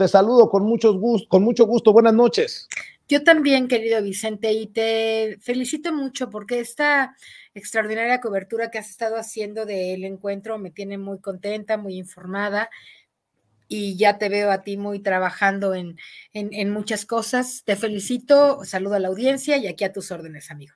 te saludo con, mucho gusto, con mucho gusto. Buenas noches. Yo también, querido Vicente, y te felicito mucho porque esta extraordinaria cobertura que has estado haciendo del encuentro me tiene muy contenta, muy informada y ya te veo a ti muy trabajando en, en, muchas cosas. Te felicito, saludo a la audiencia y aquí a tus órdenes, amigo.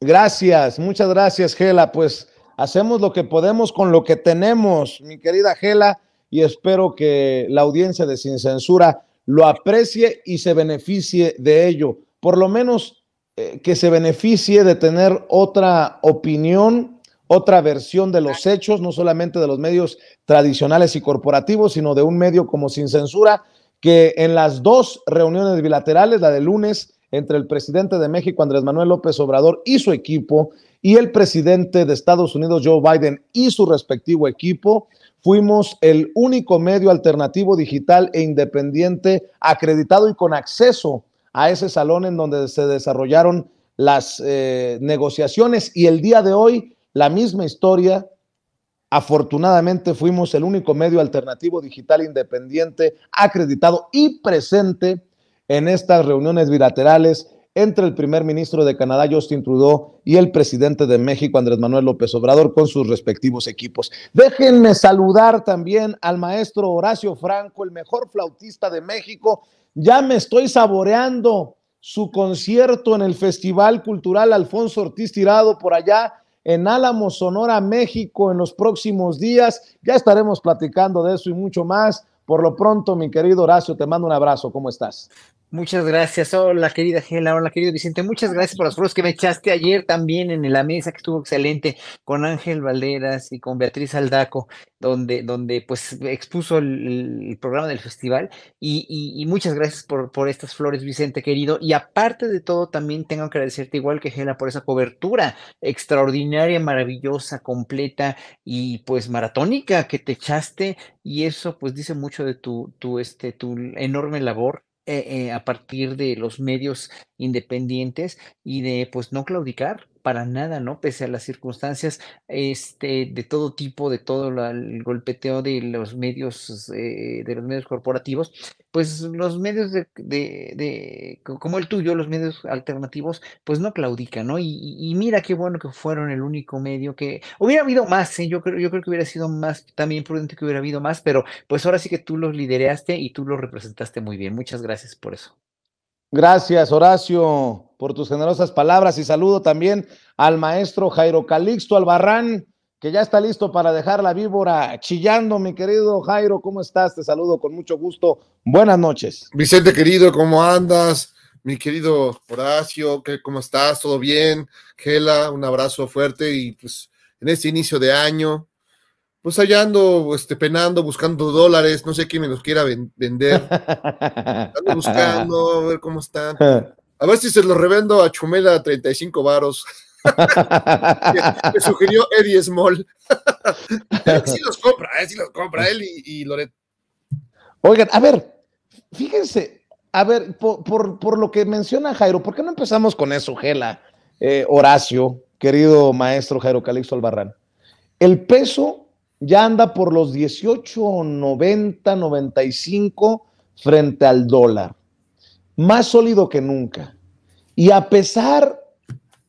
Gracias, muchas gracias, Gela. Pues hacemos lo que podemos con lo que tenemos, mi querida Gela, y espero que la audiencia de Sin Censura lo aprecie y se beneficie de ello. Por lo menos eh, que se beneficie de tener otra opinión, otra versión de los hechos, no solamente de los medios tradicionales y corporativos, sino de un medio como Sin Censura, que en las dos reuniones bilaterales, la de lunes entre el presidente de México, Andrés Manuel López Obrador, y su equipo, y el presidente de Estados Unidos, Joe Biden, y su respectivo equipo, Fuimos el único medio alternativo digital e independiente acreditado y con acceso a ese salón en donde se desarrollaron las eh, negociaciones y el día de hoy la misma historia. Afortunadamente fuimos el único medio alternativo digital independiente acreditado y presente en estas reuniones bilaterales entre el primer ministro de Canadá, Justin Trudeau, y el presidente de México, Andrés Manuel López Obrador, con sus respectivos equipos. Déjenme saludar también al maestro Horacio Franco, el mejor flautista de México. Ya me estoy saboreando su concierto en el Festival Cultural Alfonso Ortiz Tirado por allá en Álamo, Sonora, México, en los próximos días. Ya estaremos platicando de eso y mucho más. Por lo pronto, mi querido Horacio, te mando un abrazo. ¿Cómo estás? Muchas gracias. Hola, querida Gela. Hola, querido Vicente. Muchas gracias por los foros que me echaste ayer también en la mesa, que estuvo excelente, con Ángel Valderas y con Beatriz Aldaco, donde, donde pues expuso el, programa del festival. Y, muchas gracias por, por estas flores, Vicente, querido. Y aparte de todo, también tengo que agradecerte, igual que Gela, por esa cobertura extraordinaria, maravillosa, completa y pues maratónica que te echaste. Y eso pues dice mucho de tu, tu, este, tu enorme labor eh, eh, a partir de los medios independientes y de pues no claudicar para nada, ¿no? Pese a las circunstancias este, de todo tipo, de todo el golpeteo de los medios, eh, de los medios corporativos, pues los medios de, de, como el tuyo, los medios alternativos, pues no claudican, ¿no? Y, mira qué bueno que fueron el único medio que hubiera habido más, ¿eh? yo creo, yo creo que hubiera sido más, también prudente que hubiera habido más, pero pues ahora sí que tú los lideraste y tú los representaste muy bien. Muchas gracias por eso. Gracias, Horacio, por tus generosas palabras y saludo también al maestro Jairo Calixto Albarrán, que ya está listo para dejar la víbora chillando, mi querido Jairo, ¿cómo estás? Te saludo con mucho gusto. Buenas noches. Vicente, querido, ¿cómo andas? Mi querido Horacio, ¿cómo estás? ¿Todo bien? Gela, un abrazo fuerte y pues en este inicio de año, pues allá ando este, penando, buscando dólares, no sé quién me los quiera vender. Ando buscando, a ver cómo están. A ver si se los revendo a Chumela a 35 varos. me sugirió Eddie Small. sí los compra, eh, sí los compra él y, Loret. Oigan, a ver, fíjense, a ver, por, lo que menciona Jairo, ¿por qué no empezamos con eso, Gela, eh, Horacio, querido maestro Jairo Calixto Albarrán? El peso ya anda por los 18.90, 95 frente al dólar. Más sólido que nunca. Y a pesar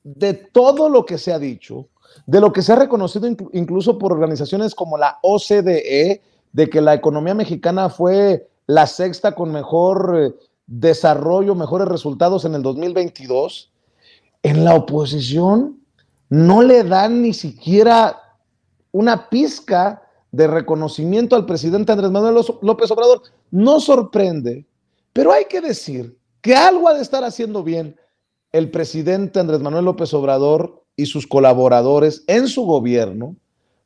de todo lo que se ha dicho, de lo que se ha reconocido incluso por organizaciones como la OCDE, de que la economía mexicana fue la sexta con mejor eh, desarrollo, mejores resultados en el 2022, en la oposición no le dan ni siquiera una pizca de reconocimiento al presidente Andrés Manuel López Obrador. No sorprende, pero hay que decir que algo ha de estar haciendo bien el presidente Andrés Manuel López Obrador y sus colaboradores en su gobierno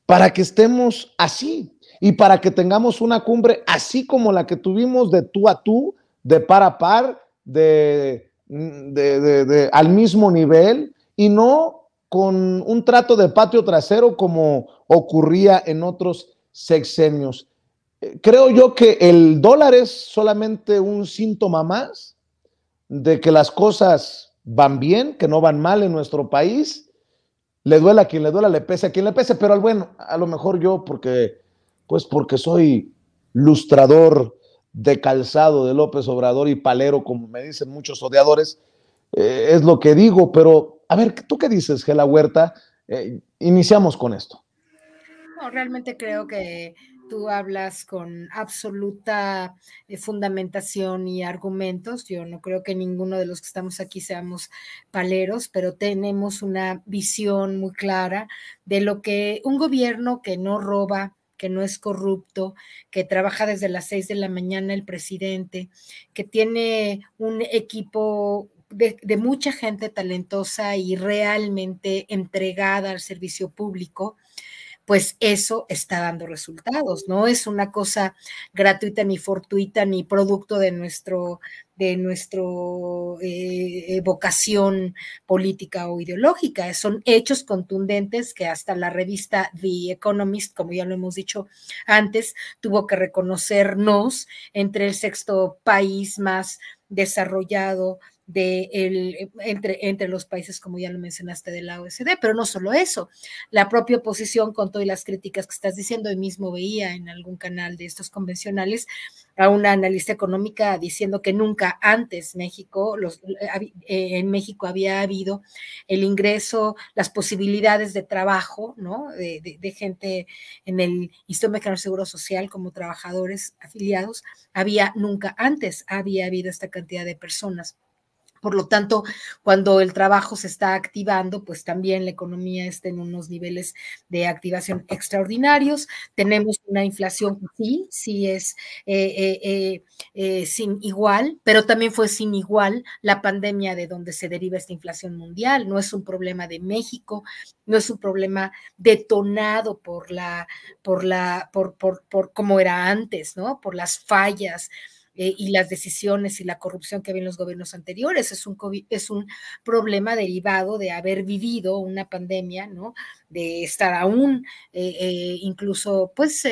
para que estemos así y para que tengamos una cumbre así como la que tuvimos de tú a tú, de par a par, de, al mismo nivel y no con un trato de patio trasero como ocurría en otros sexenios. Eh, creo yo que el dólar es solamente un síntoma más de que las cosas van bien, que no van mal en nuestro país. Le duela a quien le duela, le pese a quien le pese, pero al bueno, a lo mejor yo porque, pues porque soy lustrador de calzado de López Obrador y palero, como me dicen muchos odiadores, eh, es lo que digo, pero a ver, ¿tú qué dices, Gela Huerta? Eh, iniciamos con esto. No, realmente creo que tú hablas con absoluta eh, fundamentación y argumentos. Yo no creo que ninguno de los que estamos aquí seamos paleros, pero tenemos una visión muy clara de lo que un gobierno que no roba, que no es corrupto, que trabaja desde las seis de la mañana el presidente, que tiene un equipo de, de, mucha gente talentosa y realmente entregada al servicio público, pues eso está dando resultados, no es una cosa gratuita ni fortuita ni producto de nuestro de nuestro eh, vocación política o ideológica. Son hechos contundentes que hasta la revista The Economist, como ya lo hemos dicho antes, tuvo que reconocernos entre el sexto país más desarrollado de el, entre, entre los países, como ya lo mencionaste, de la OSD, pero no solo eso, la propia oposición con todas las críticas que estás diciendo, y mismo veía en algún canal de estos convencionales a una analista económica diciendo que nunca antes México, los, eh, en México había habido el ingreso, las posibilidades de trabajo. De, de, gente en el Instituto Mexicano de Seguro Social como trabajadores afiliados, había nunca antes había habido esta cantidad de personas. Por lo tanto, cuando el trabajo se está activando, pues también la economía está en unos niveles de activación extraordinarios. Tenemos una inflación sí, sí es eh, eh, eh, sin igual, pero también fue sin igual la pandemia de donde se deriva esta inflación mundial. No es un problema de México, no es un problema detonado por la, por la, por, por, por como era antes, ¿no? Por las fallas eh, y las decisiones y la corrupción que había en los gobiernos anteriores. Es un, COVID, es un problema derivado de haber vivido una pandemia, ¿no? De estar aún eh, eh, incluso, pues,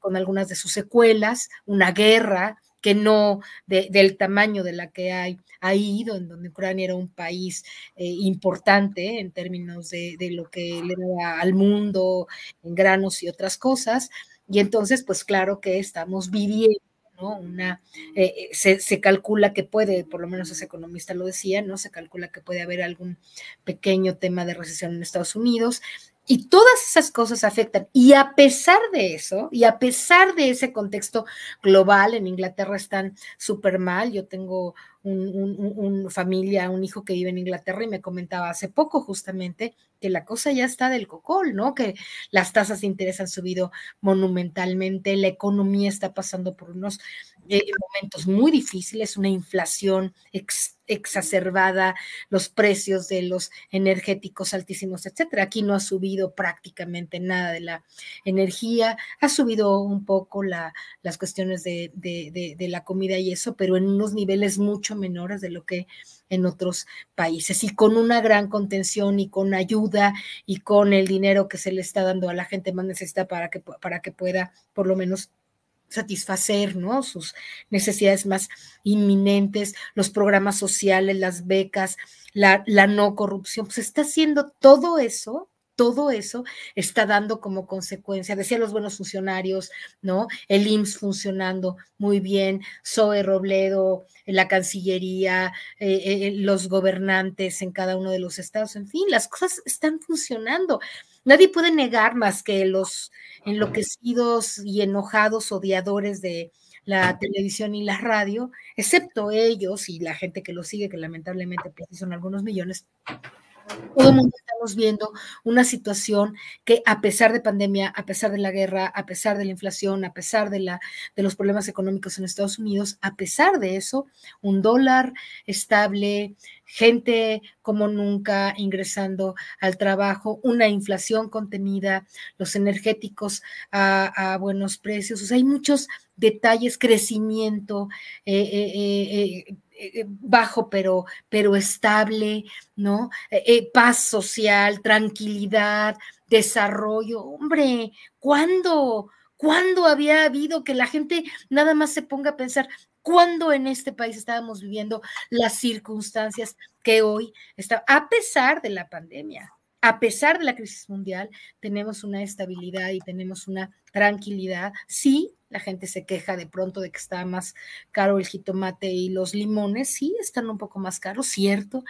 con algunas de sus secuelas, una guerra que no de, del tamaño de la que hay ha ido, en donde Ucrania era un país importante en términos de, de, lo que le daba al mundo en granos y otras cosas. Y entonces, pues claro que estamos viviendo ¿no? Una, eh, se, se, calcula que puede, por lo menos ese economista lo decía, ¿no? Se calcula que puede haber algún pequeño tema de recesión en Estados Unidos. Y todas esas cosas afectan. Y a pesar de eso, y a pesar de ese contexto global, en Inglaterra están súper mal. Yo tengo un, un, un, familia, un hijo que vive en Inglaterra y me comentaba hace poco justamente que la cosa ya está del cocol, ¿no? Que las tasas de interés han subido monumentalmente, la economía está pasando por unos eh, momentos muy difíciles, una inflación ex, exacerbada, los precios de los energéticos altísimos, etcétera. Aquí no ha subido prácticamente nada de la energía, ha subido un poco la, las cuestiones de la comida y eso, pero en unos niveles mucho menores de lo que en otros países y con una gran contención y con ayuda y con el dinero que se le está dando a la gente más necesita para que, para que pueda por lo menos satisfacer ¿no? sus necesidades más inminentes, los programas sociales, las becas, la, la no corrupción, pues está haciendo todo eso todo eso está dando como consecuencia, decía los buenos funcionarios, ¿no? El IMSS funcionando muy bien, Zoe Robledo, la Cancillería, eh, eh, los gobernantes en cada uno de los estados, en fin, las cosas están funcionando. Nadie puede negar más que los enloquecidos y enojados odiadores de la televisión y la radio, excepto ellos y la gente que los sigue, que lamentablemente pues, son algunos millones, todo el mundo estamos viendo una situación que a pesar de pandemia, a pesar de la guerra, a pesar de la inflación, a pesar de, los problemas económicos en Estados Unidos, a pesar de eso, un dólar estable, gente como nunca ingresando al trabajo, una inflación contenida, los energéticos a, buenos precios, o sea, hay muchos detalles, crecimiento, eh, eh, eh, bajo pero, pero estable, ¿no? Eh, paz social, tranquilidad, desarrollo. Hombre, ¿cuándo? ¿Cuándo había habido que la gente nada más se ponga a pensar cuándo en este país estábamos viviendo las circunstancias que hoy está, a pesar de la pandemia? A pesar de la crisis mundial, tenemos una estabilidad y tenemos una tranquilidad. Sí, la gente se queja de pronto de que está más caro el jitomate y los limones, sí, están un poco más caros, cierto,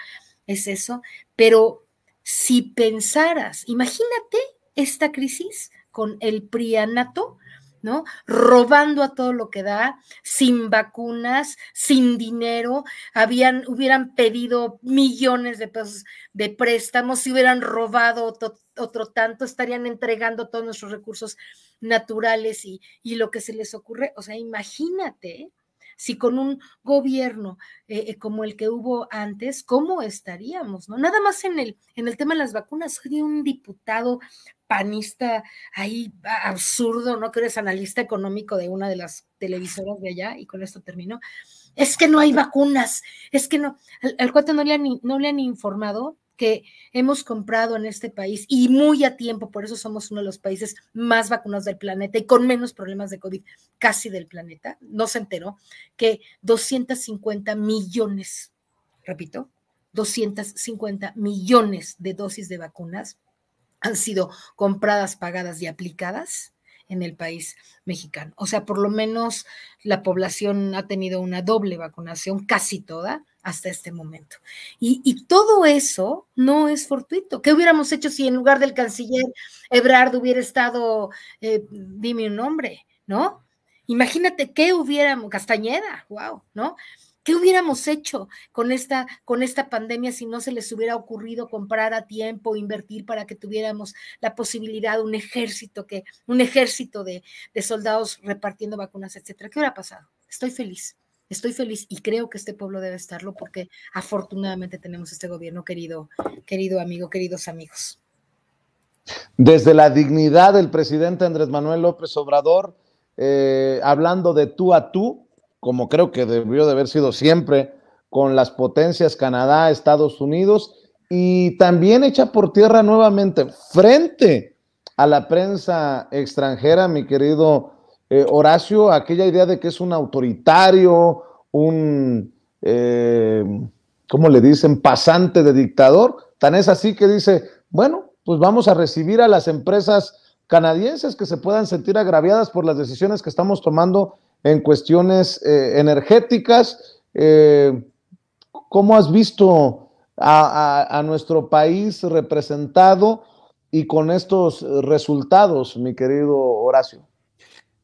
es eso, pero si pensaras, imagínate esta crisis con el prianato, ¿no? Robando a todo lo que da, sin vacunas, sin dinero, habían, hubieran pedido millones de pesos de préstamos, si hubieran robado otro, otro tanto, estarían entregando todos nuestros recursos naturales y, y, lo que se les ocurre. O sea, imagínate si con un gobierno eh, eh, como el que hubo antes, ¿cómo estaríamos? ¿no? Nada más en el, en el tema de las vacunas, sería un diputado panista ahí absurdo, ¿no? Que eres analista económico de una de las televisoras de allá, y con esto termino. Es que no hay vacunas, es que no, al, cuate no le, han, no le han informado que hemos comprado en este país y muy a tiempo, por eso somos uno de los países más vacunados del planeta y con menos problemas de COVID casi del planeta, no se enteró que 250 millones, repito, 250 millones de dosis de vacunas han sido compradas, pagadas y aplicadas en el país mexicano. O sea, por lo menos la población ha tenido una doble vacunación, casi toda, hasta este momento. Y, todo eso no es fortuito. ¿Qué hubiéramos hecho si en lugar del canciller Ebrard hubiera estado, eh, dime un nombre, ¿no? Imagínate qué hubiéramos, Castañeda, wow, ¿no? ¿Qué hubiéramos hecho con esta, con esta pandemia si no se les hubiera ocurrido comprar a tiempo, invertir para que tuviéramos la posibilidad de un ejército, que, un ejército de, de soldados repartiendo vacunas, etcétera? ¿Qué hubiera pasado? Estoy feliz. Estoy feliz y creo que este pueblo debe estarlo porque afortunadamente tenemos este gobierno, querido, querido amigo, queridos amigos. Desde la dignidad del presidente Andrés Manuel López Obrador, eh, hablando de tú a tú, como creo que debió de haber sido siempre, con las potencias Canadá, Estados Unidos, y también echa por tierra nuevamente frente a la prensa extranjera, mi querido eh, Horacio, aquella idea de que es un autoritario, un, eh, ¿cómo le dicen?, pasante de dictador. Tan es así que dice, bueno, pues vamos a recibir a las empresas canadienses que se puedan sentir agraviadas por las decisiones que estamos tomando en cuestiones eh, energéticas. ¿Cómo has visto a, nuestro país representado y con estos resultados, mi querido Horacio?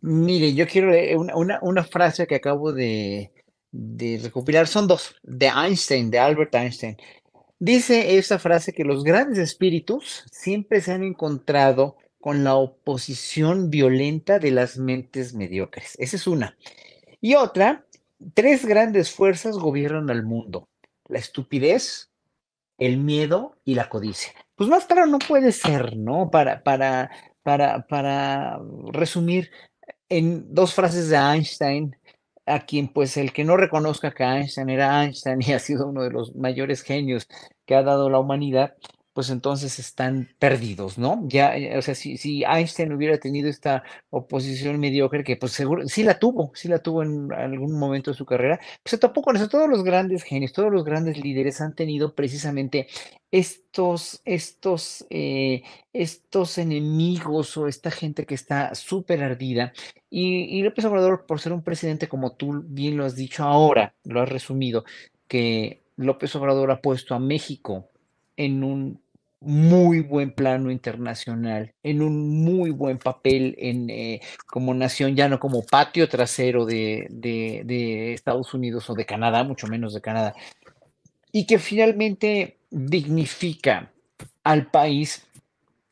Mire, yo quiero una, una, frase que acabo de, de recopilar, son dos, de Einstein, de Albert Einstein. Dice esa frase que los grandes espíritus siempre se han encontrado con la oposición violenta de las mentes mediocres. Esa es una. Y otra, tres grandes fuerzas gobiernan al mundo. La estupidez, el miedo y la codicia. Pues más claro no puede ser, ¿no? Para, para, para, para resumir en dos frases de Einstein, a quien pues el que no reconozca que Einstein era Einstein y ha sido uno de los mayores genios que ha dado la humanidad, pues entonces están perdidos, ¿no? Ya, eh, o sea, si, si Einstein hubiera tenido esta oposición mediocre, que pues seguro, sí la tuvo, sí la tuvo en algún momento de su carrera, pues se topó con. Todos los grandes genios, todos los grandes líderes han tenido precisamente estos, estos, eh, estos enemigos o esta gente que está súper ardida. Y, y López Obrador, por ser un presidente como tú bien lo has dicho ahora, lo has resumido, que López Obrador ha puesto a México en un muy buen plano internacional, en un muy buen papel en, eh, como nación, ya no como patio trasero de, de, Estados Unidos o de Canadá, mucho menos de Canadá, y que finalmente dignifica al país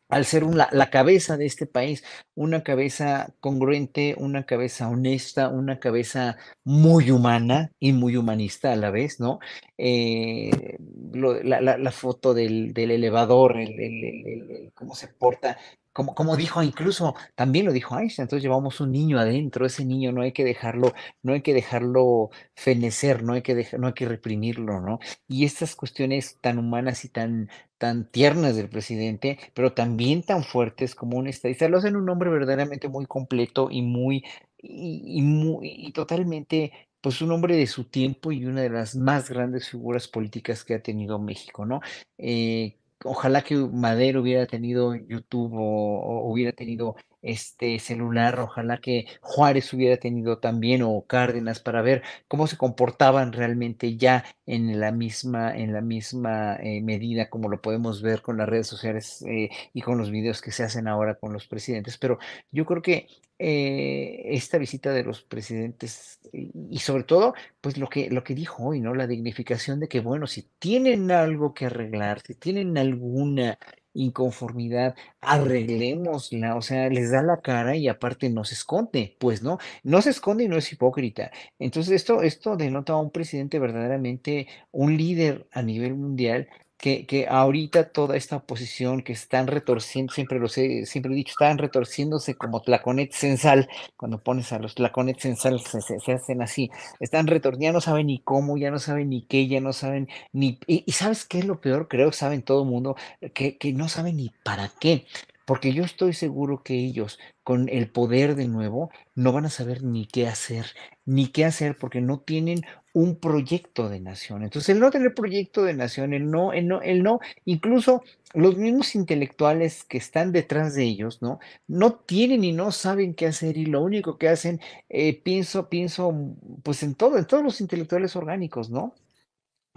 al ser la cabeza de este país, una cabeza congruente, una cabeza honesta, una cabeza muy humana y muy humanista a la vez, ¿no? Eh, la, foto del, elevador, el, cómo se porta, como, como, dijo incluso, también lo dijo Einstein, entonces llevamos un niño adentro, ese niño no hay que dejarlo, no hay que dejarlo fenecer, no hay que, no hay que reprimirlo, ¿no? Y estas cuestiones tan humanas y tan, tan tiernas del presidente, pero también tan fuertes como un estadista, lo hacen un hombre verdaderamente muy completo y muy, y, muy, y totalmente, pues un hombre de su tiempo y una de las más grandes figuras políticas que ha tenido México, ¿no? Eh, ojalá que Madero hubiera tenido YouTube o, hubiera tenido este celular, ojalá que Juárez hubiera tenido también o Cárdenas para ver cómo se comportaban realmente ya en la misma, en la misma eh, medida como lo podemos ver con las redes sociales eh, y con los videos que se hacen ahora con los presidentes. Pero yo creo que eh, esta visita de los presidentes y, sobre todo, pues lo que, lo que dijo hoy, ¿no? La dignificación de que, bueno, si tienen algo que arreglar, si tienen alguna inconformidad, arreglémosla, o sea, les da la cara y aparte no se esconde, pues no, no se esconde y no es hipócrita. Entonces esto, esto denota a un presidente verdaderamente, un líder a nivel mundial que, que, ahorita toda esta oposición que están retorciendo, siempre lo sé, siempre he dicho, están retorciéndose como tlaconet sensal, cuando pones a los tlaconet sensal se, se, hacen así, están retorciendo, ya no saben ni cómo, ya no saben ni qué, ya no saben ni, y, sabes qué es lo peor, creo, saben todo el mundo, que, que no saben ni para qué, porque yo estoy seguro que ellos, con el poder de nuevo, no van a saber ni qué hacer, ni qué hacer, porque no tienen un proyecto de nación. Entonces, el no tener proyecto de nación, el no, el no, el no, incluso los mismos intelectuales que están detrás de ellos, ¿no? No tienen y no saben qué hacer y lo único que hacen, eh, pienso, pienso, pues en todo, en todos los intelectuales orgánicos, ¿no?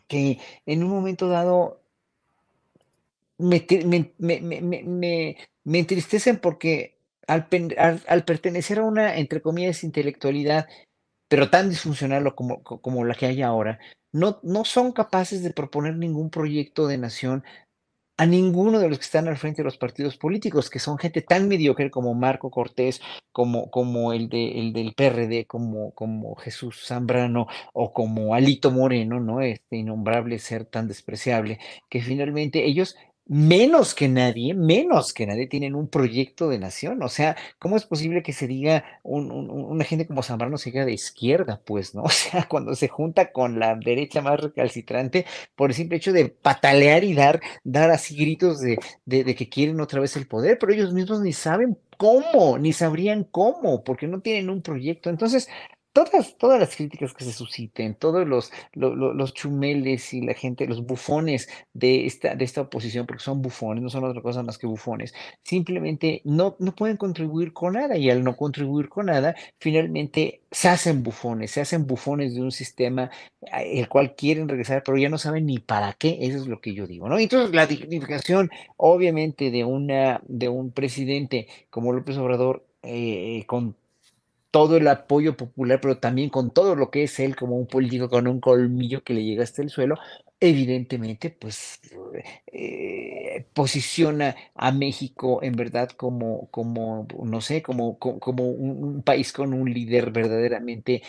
Que en un momento dado me, me, entristecen porque al, al, pertenecer a una, entre comillas, intelectualidad, pero tan disfuncional como, como la que hay ahora, no, no son capaces de proponer ningún proyecto de nación a ninguno de los que están al frente de los partidos políticos, que son gente tan mediocre como Marco Cortés, como, como el, de, el del PRD, como, como Jesús Zambrano o como Alito Moreno, ¿no? Este innombrable ser tan despreciable, que finalmente ellos menos que nadie, menos que nadie tienen un proyecto de nación. O sea, ¿cómo es posible que se diga un, una gente como Zambrano se diga de izquierda? Pues, ¿no? O sea, cuando se junta con la derecha más recalcitrante por el simple hecho de patalear y dar, dar así gritos de, de, de que quieren otra vez el poder, pero ellos mismos ni saben cómo, ni sabrían cómo, porque no tienen un proyecto. Entonces, todas, todas las críticas que se susciten, todos los, los chumeles y la gente, los bufones de esta, de esta oposición, porque son bufones, no son otra cosa más que bufones, simplemente no, no pueden contribuir con nada y al no contribuir con nada, finalmente se hacen bufones, se hacen bufones de un sistema el cual quieren regresar, pero ya no saben ni para qué, eso es lo que yo digo, ¿no? Entonces, la dignificación, obviamente, de, una, de un presidente como López Obrador, eh, con todo el apoyo popular, pero también con todo lo que es él como un político con un colmillo que le llega hasta el suelo, evidentemente, pues eh, posiciona a México en verdad como, como no sé, como, como, un país con un líder verdaderamente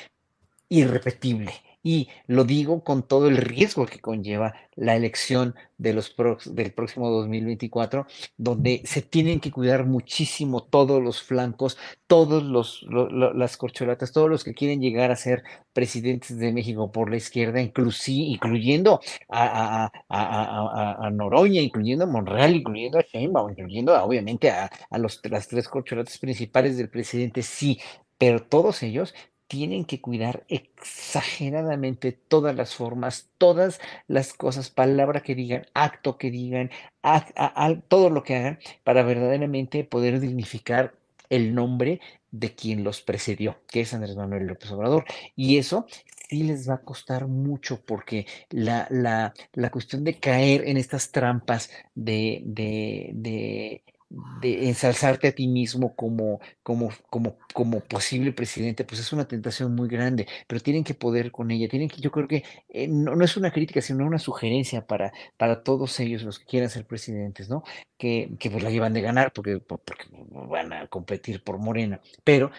irrepetible. Y lo digo con todo el riesgo que conlleva la elección de los del próximo 2024, donde se tienen que cuidar muchísimo todos los flancos, todos los, las corcholatas, todos los que quieren llegar a ser presidentes de México por la izquierda, incluyendo a, a, Noroña, incluyendo a Monreal, incluyendo a Sheinbaum, incluyendo obviamente a, los, las tres corcholatas principales del presidente, sí, pero todos ellos tienen que cuidar exageradamente todas las formas, todas las cosas, palabra que digan, acto que digan, todo lo que hagan para verdaderamente poder dignificar el nombre de quien los precedió, que es Andrés Manuel López Obrador. Y eso sí les va a costar mucho porque la, la, la cuestión de caer en estas trampas de, de, de de ensalzarte a ti mismo como, como, como, como posible presidente, pues es una tentación muy grande, pero tienen que poder con ella, tienen que, yo creo que eh, no, no, es una crítica, sino una sugerencia para, para todos ellos, los que quieran ser presidentes, ¿no? Que, que pues la llevan de ganar porque, porque van a competir por Morena, pero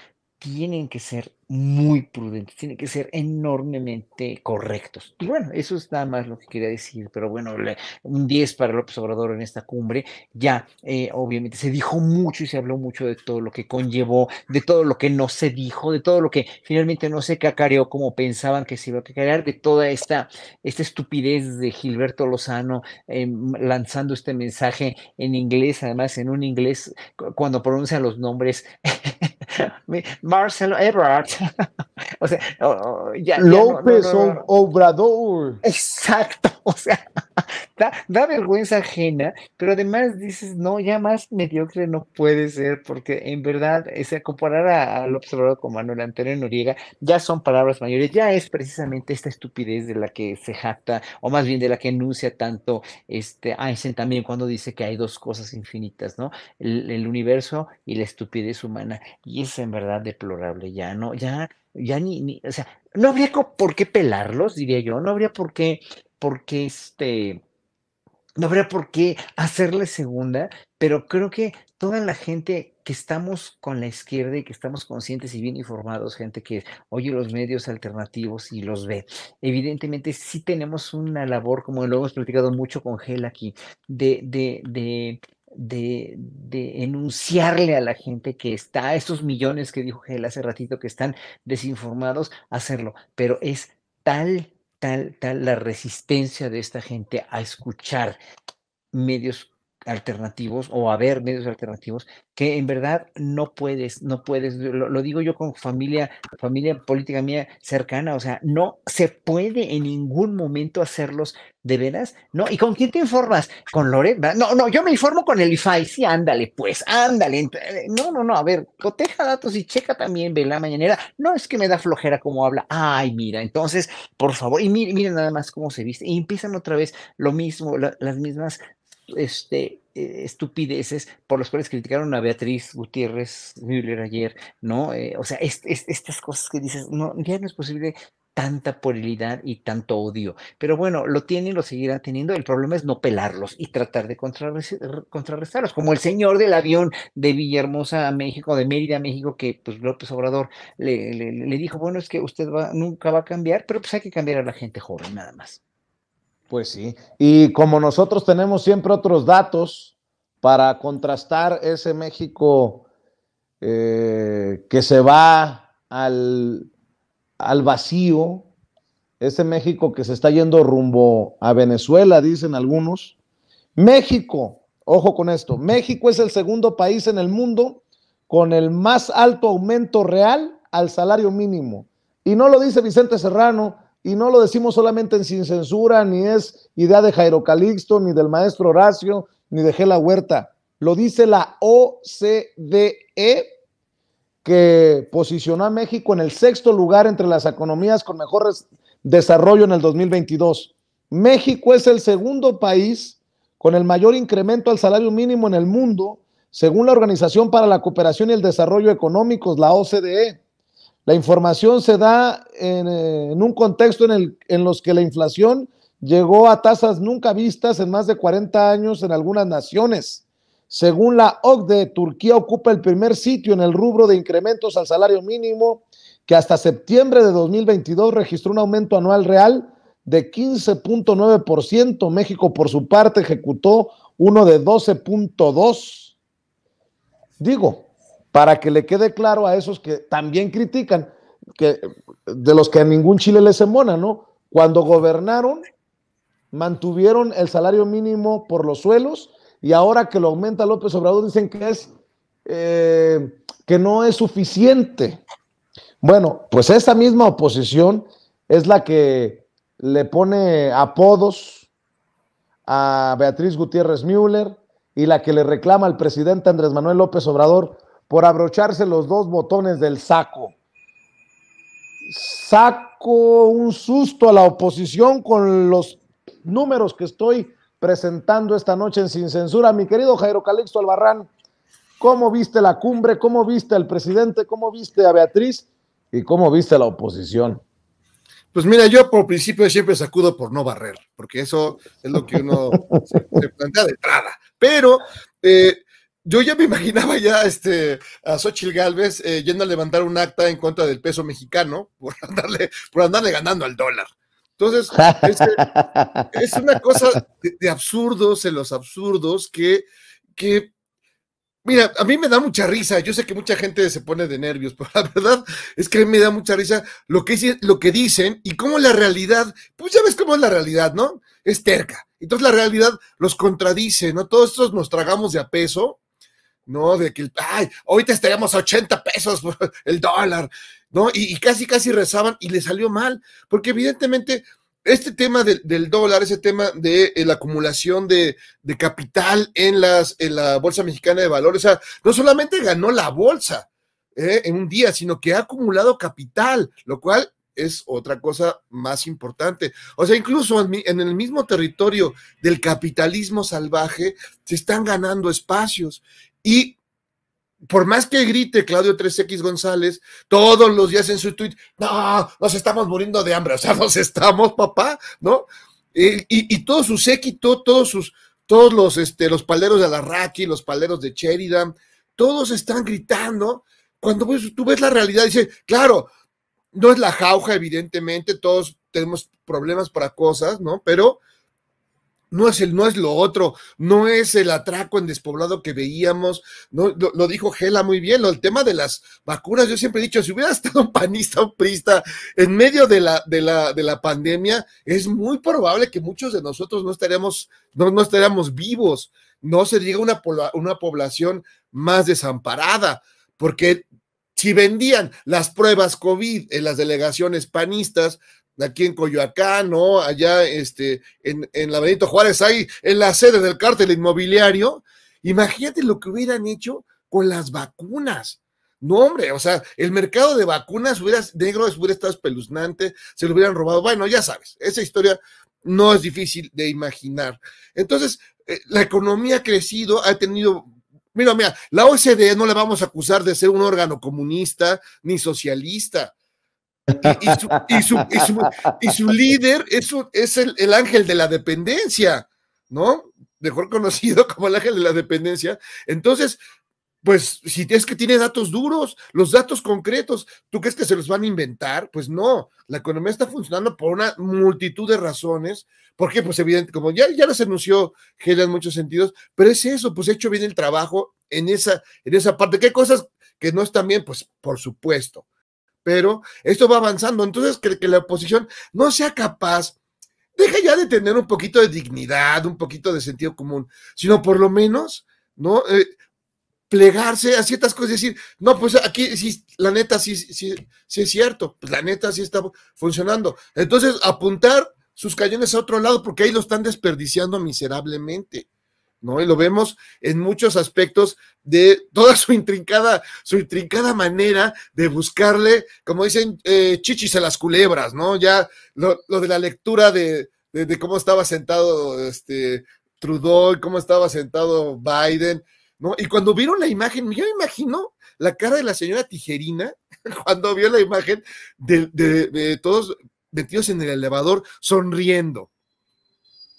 tienen que ser muy prudentes, tienen que ser enormemente correctos. Y bueno, eso es nada más lo que quería decir, pero bueno, un 10 para López Obrador en esta cumbre, ya eh, obviamente se dijo mucho y se habló mucho de todo lo que conllevó, de todo lo que no se dijo, de todo lo que finalmente no se cacareó como pensaban que se iba a cacarear, de toda esta, esta estupidez de Gilberto Lozano em, lanzando este mensaje en inglés, además en un inglés, cuando pronuncia los nombres, Marcelo Ebrard, O sea, ya, López Obrador. Exacto, o sea, da, vergüenza ajena, pero además dices, no, ya más mediocre no puede ser, porque en verdad, ese, comparar a, López Obrador con Manuel Antonio Noriega ya son palabras mayores, ya es precisamente esta estupidez de la que se jacta, o más bien de la que enuncia tanto este Einstein también cuando dice que hay dos cosas infinitas, ¿no? El, el universo y la estupidez humana, y es en verdad deplorable ya, ¿no? Ya ya ni, o sea, no habría por qué pelarlos, diría yo, no habría por qué, por qué este, no habría por qué hacerle segunda, pero creo que toda la gente que estamos con la izquierda y que estamos conscientes y bien informados, gente que oye los medios alternativos y los ve, evidentemente sí tenemos una labor, como lo hemos platicado mucho con Gel aquí, de, de de, enunciarle a la gente que está, a esos millones que dijo Gel hace ratito que están desinformados, hacerlo. Pero es tal, tal, tal la resistencia de esta gente a escuchar medios alternativos o a ver medios alternativos que en verdad no puedes, no puedes, lo, digo yo con familia, familia política mía cercana, o sea, no se puede en ningún momento hacerlos de veras, ¿no? ¿Y con quién te informas? ¿Con Loret? No, no, yo me informo con el IFAI, sí, ándale, pues, ándale. Eh, no, no, no, a ver, coteja datos y checa también, ve la mañanera. No es que me da flojera como habla. Ay, mira, entonces, por favor, y miren nada más cómo se viste. Y empiezan otra vez lo mismo, las mismas este, eh, estupideces por los cuales criticaron a Beatriz Gutiérrez Müller ayer, ¿no? Eh, o sea, estas cosas que dices, no, ya no es posible tanta puerilidad y tanto odio. Pero bueno, lo tienen, lo seguirán teniendo. El problema es no pelarlos y tratar de contrarrestarlos, como el señor del avión de Villahermosa a México, de Mérida a México, que pues López Obrador le, le dijo, bueno, es que usted va, nunca va a cambiar, pero pues hay que cambiar a la gente joven, nada más. Pues sí. Y como nosotros tenemos siempre otros datos para contrastar ese México eh, que se va al, al vacío, ese México que se está yendo rumbo a Venezuela, dicen algunos. México, ojo con esto, México es el segundo país en el mundo con el más alto aumento real al salario mínimo. Y no lo dice Vicente Serrano, y no lo decimos solamente en sin censura, ni es idea de Jairo Calixto, ni del maestro Horacio, ni de Gela Huerta. Lo dice la OCDE, que posicionó a México en el sexto lugar entre las economías con mejor desarrollo en el 2022. México es el segundo país con el mayor incremento al salario mínimo en el mundo, según la Organización para la Cooperación y el Desarrollo Económicos, la OCDE. La información se da en, un contexto en, el, en los que la inflación llegó a tasas nunca vistas en más de 40 años en algunas naciones. Según la OCDE, Turquía ocupa el primer sitio en el rubro de incrementos al salario mínimo, que hasta septiembre de 2022 registró un aumento anual real de 15.9%. México, por su parte, ejecutó uno de 12.2%. Digo, para que le quede claro a esos que también critican, que, de los que a ningún Chile les embona, ¿no? Cuando gobernaron, mantuvieron el salario mínimo por los suelos y ahora que lo aumenta López Obrador dicen que es eh, que no es suficiente. Bueno, pues esa misma oposición es la que le pone apodos a Beatriz Gutiérrez Müller y la que le reclama al presidente Andrés Manuel López Obrador por abrocharse los dos botones del saco. Saco un susto a la oposición con los números que estoy presentando esta noche en Sin Censura. Mi querido Jairo Calixto Albarrán, ¿cómo viste la cumbre? ¿Cómo viste al presidente? ¿Cómo viste a Beatriz? ¿Y cómo viste a la oposición? Pues mira, yo por principio siempre sacudo por no barrer, porque eso es lo que uno se, plantea de entrada. Pero eh, yo ya me imaginaba ya este, a Xochitl Galvez eh, yendo a levantar un acta en contra del peso mexicano por andarle, por andarle ganando al dólar. Entonces, es, una cosa de, absurdos en los absurdos que, que, mira, a mí me da mucha risa. Yo sé que mucha gente se pone de nervios, pero la verdad es que a mí me da mucha risa lo que, lo que dicen y cómo la realidad, pues ya ves cómo es la realidad, ¿no? Es terca. Entonces la realidad los contradice, ¿no? Todos estos nos tragamos de a peso ¿no? De que, ay, ahorita estaríamos a 80 pesos el dólar. ¿no? Y, casi, casi rezaban y le salió mal, porque evidentemente este tema del dólar, ese tema de eh, la acumulación de, capital en, las, en la Bolsa Mexicana de Valores, o sea, no solamente ganó la bolsa eh, en un día, sino que ha acumulado capital, lo cual es otra cosa más importante. O sea, incluso en el mismo territorio del capitalismo salvaje se están ganando espacios y por más que grite Claudio 3X González todos los días en su tweet, no, nos estamos muriendo de hambre, o sea, nos estamos, papá, ¿no? Y, todo su séquito, todos sus, todos los, este, los paleros de Alarraqui, los paleros de Sheridan, todos están gritando. Cuando tú ves la realidad, dice, claro, no es la jauja, evidentemente, todos tenemos problemas para cosas, ¿no? Pero no es el, no es lo otro, no es el atraco en despoblado que veíamos, no, lo, dijo Gela muy bien, lo, el tema de las vacunas, yo siempre he dicho, si hubiera estado un panista o un prista en medio de la, de la, de la pandemia, es muy probable que muchos de nosotros no estaríamos, no, no estaríamos vivos, no sería una, una población más desamparada, porque si vendían las pruebas COVID en las delegaciones panistas, aquí en Coyoacán, ¿no? Allá este, en, en la Benito Juárez, ahí en la sede del cártel inmobiliario. Imagínate lo que hubieran hecho con las vacunas. No, hombre, o sea, el mercado de vacunas hubiera, negro hubiera estado espeluznante, se lo hubieran robado. Bueno, ya sabes, esa historia no es difícil de imaginar. Entonces, eh, la economía ha crecido, ha tenido Mira, mira, la OCDE no le vamos a acusar de ser un órgano comunista ni socialista. Y, su, líder es, es el, ángel de la dependencia, ¿no? Mejor conocido como el ángel de la dependencia. Entonces, pues si es que tiene datos duros, los datos concretos, ¿tú crees que se los van a inventar? Pues no, la economía está funcionando por una multitud de razones. ¿Por qué? Pues evidente, como ya, ya les anunció Gela en muchos sentidos, pero es eso, pues hecho bien el trabajo en esa, en esa parte. ¿Qué cosas que no están bien? Pues por supuesto, pero esto va avanzando. Entonces, que, la oposición no sea capaz deja ya de tener un poquito de dignidad, un poquito de sentido común, sino por lo menos, ¿no? Eh, plegarse a ciertas cosas y decir, no, pues aquí sí, la neta sí, sí, sí es cierto, pues la neta sí está funcionando. Entonces, apuntar sus cañones a otro lado porque ahí lo están desperdiciando miserablemente. ¿No? Y lo vemos en muchos aspectos de toda su intrincada, su intrincada manera de buscarle, como dicen, eh, chichis a las culebras, ¿no? Ya lo, de la lectura de, de, cómo estaba sentado este Trudeau y cómo estaba sentado Biden, ¿no? Y cuando vieron la imagen, yo me imagino la cara de la señora Tijerina cuando vio la imagen de, todos metidos en el elevador sonriendo.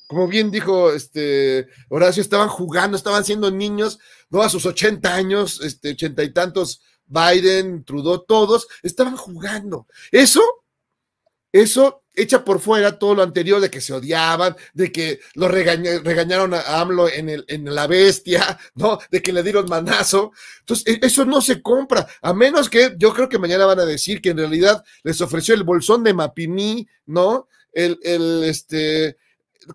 Como bien dijo este Horacio, estaban jugando, estaban siendo niños, ¿no? A sus 80 años, este, ochenta y tantos, Biden, Trudeau, todos estaban jugando. Eso, eso echa por fuera todo lo anterior de que se odiaban, de que lo regañaron a AMLO en, el, en la bestia, ¿no? De que le dieron manazo. Entonces, e, eso no se compra, a menos que yo creo que mañana van a decir que en realidad les ofreció el bolsón de Mapimí, ¿no? El, el, este,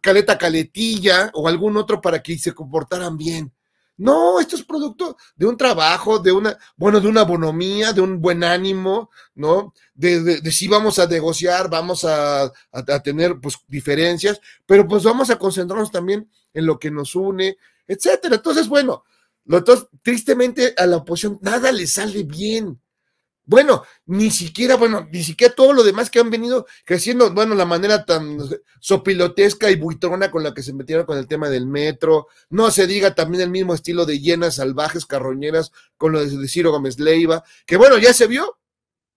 caleta caletilla o algún otro para que se comportaran bien. No, esto es producto de un trabajo, de una, bueno, de una bonomía, de un buen ánimo, ¿no? De, si vamos a negociar, vamos a, tener pues diferencias, pero pues vamos a concentrarnos también en lo que nos une, etcétera. Entonces, bueno, lo, tristemente a la oposición nada le sale bien. Bueno, ni siquiera, bueno, ni siquiera todo lo demás que han venido creciendo, bueno, la manera tan sopilotesca y buitrona con la que se metieron con el tema del metro, no se diga también el mismo estilo de llenas salvajes, carroñeras, con lo de Ciro Gómez Leiva, que bueno, ya se vio,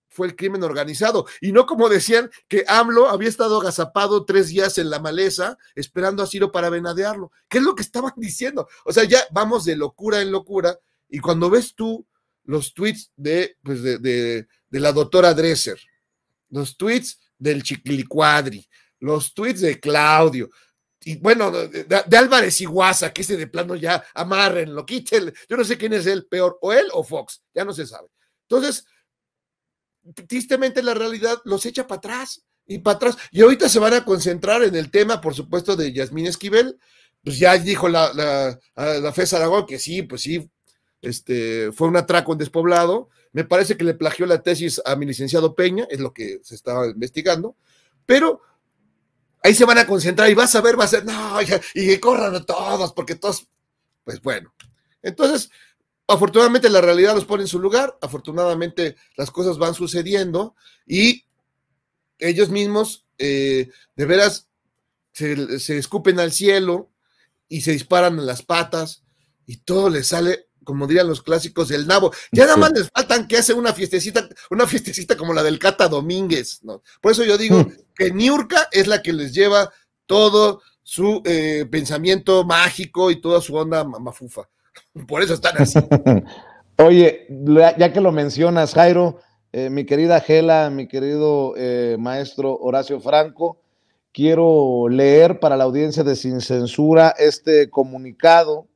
fue el crimen organizado. Y no como decían que AMLO había estado agazapado tres días en la maleza esperando a Ciro para venadearlo. ¿Qué es lo que estaban diciendo? O sea, ya vamos de locura en locura. Y cuando ves tú los tweets de, pues de, de, la doctora Dresser, los tweets del Chiquilicuadri, los tweets de Claudio, y bueno, de, Álvarez Iguaza, que ese de plano ya amárrenlo, quítenle. Yo no sé quién es el peor, o él o Fox, ya no se sabe. Entonces, tristemente la realidad los echa para atrás y para atrás. Y ahorita se van a concentrar en el tema, por supuesto, de Yasmín Esquivel. Pues ya dijo la, la, la FES que sí, pues sí, este, fue un atraco en despoblado, me parece que le plagió la tesis a mi licenciado Peña, es lo que se estaba investigando, pero ahí se van a concentrar y vas a ver, va a ser, no, y que corran todos, porque todos, pues bueno. Entonces, afortunadamente la realidad los pone en su lugar, afortunadamente las cosas van sucediendo y ellos mismos, eh, de veras, se, se escupen al cielo y se disparan en las patas y todo les sale como dirían los clásicos, del nabo. Ya nada más les faltan que hace una fiestecita, una fiestecita como la del Cata Domínguez, ¿no? Por eso yo digo hmm. que Niurka es la que les lleva todo su eh, pensamiento mágico y toda su onda mafufa. Por eso están así. Oye, ya que lo mencionas, Jairo, eh, mi querida Gela, mi querido eh, maestro Horacio Franco, quiero leer para la audiencia de Sin Censura este comunicado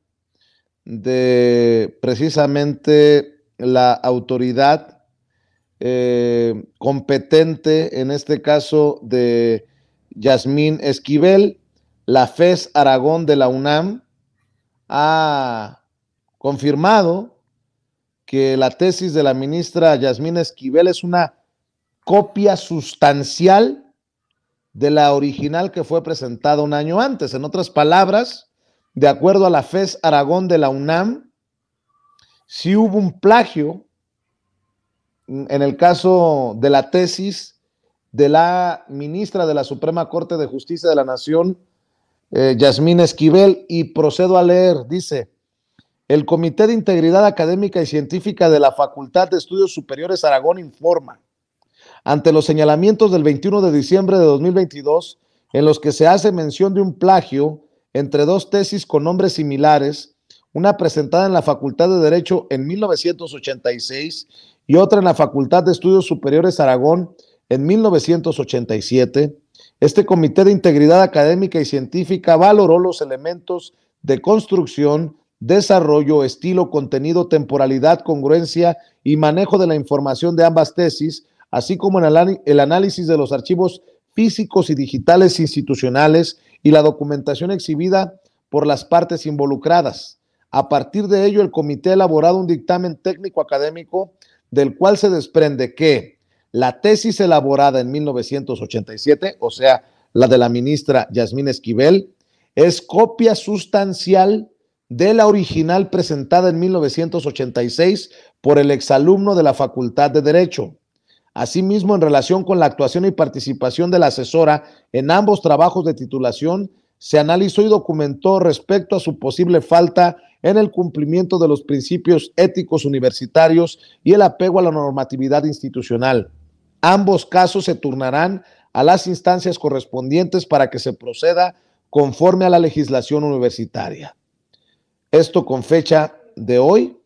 de precisamente la autoridad eh, competente, en este caso de Yasmín Esquivel, la FES Aragón de la UNAM ha confirmado que la tesis de la ministra Yasmín Esquivel es una copia sustancial de la original que fue presentada un año antes. En otras palabras, de acuerdo a la FES Aragón de la UNAM, si hubo un plagio en el caso de la tesis de la ministra de la Suprema Corte de Justicia de la Nación, eh, Yasmín Esquivel, y procedo a leer, dice, el Comité de Integridad Académica y Científica de la Facultad de Estudios Superiores Aragón informa, ante los señalamientos del 21 de diciembre de 2022, en los que se hace mención de un plagio entre dos tesis con nombres similares, una presentada en la Facultad de Derecho en 1986 y otra en la Facultad de Estudios Superiores Aragón en 1987. Este Comité de Integridad Académica y Científica valoró los elementos de construcción, desarrollo, estilo, contenido, temporalidad, congruencia y manejo de la información de ambas tesis, así como el análisis de los archivos físicos y digitales institucionales y la documentación exhibida por las partes involucradas. A partir de ello, el comité ha elaborado un dictamen técnico académico del cual se desprende que la tesis elaborada en 1987, o sea, la de la ministra Yasmín Esquivel, es copia sustancial de la original presentada en 1986 por el exalumno de la Facultad de Derecho. Asimismo, en relación con la actuación y participación de la asesora en ambos trabajos de titulación, se analizó y documentó respecto a su posible falta en el cumplimiento de los principios éticos universitarios y el apego a la normatividad institucional. Ambos casos se turnarán a las instancias correspondientes para que se proceda conforme a la legislación universitaria. Esto con fecha de hoy,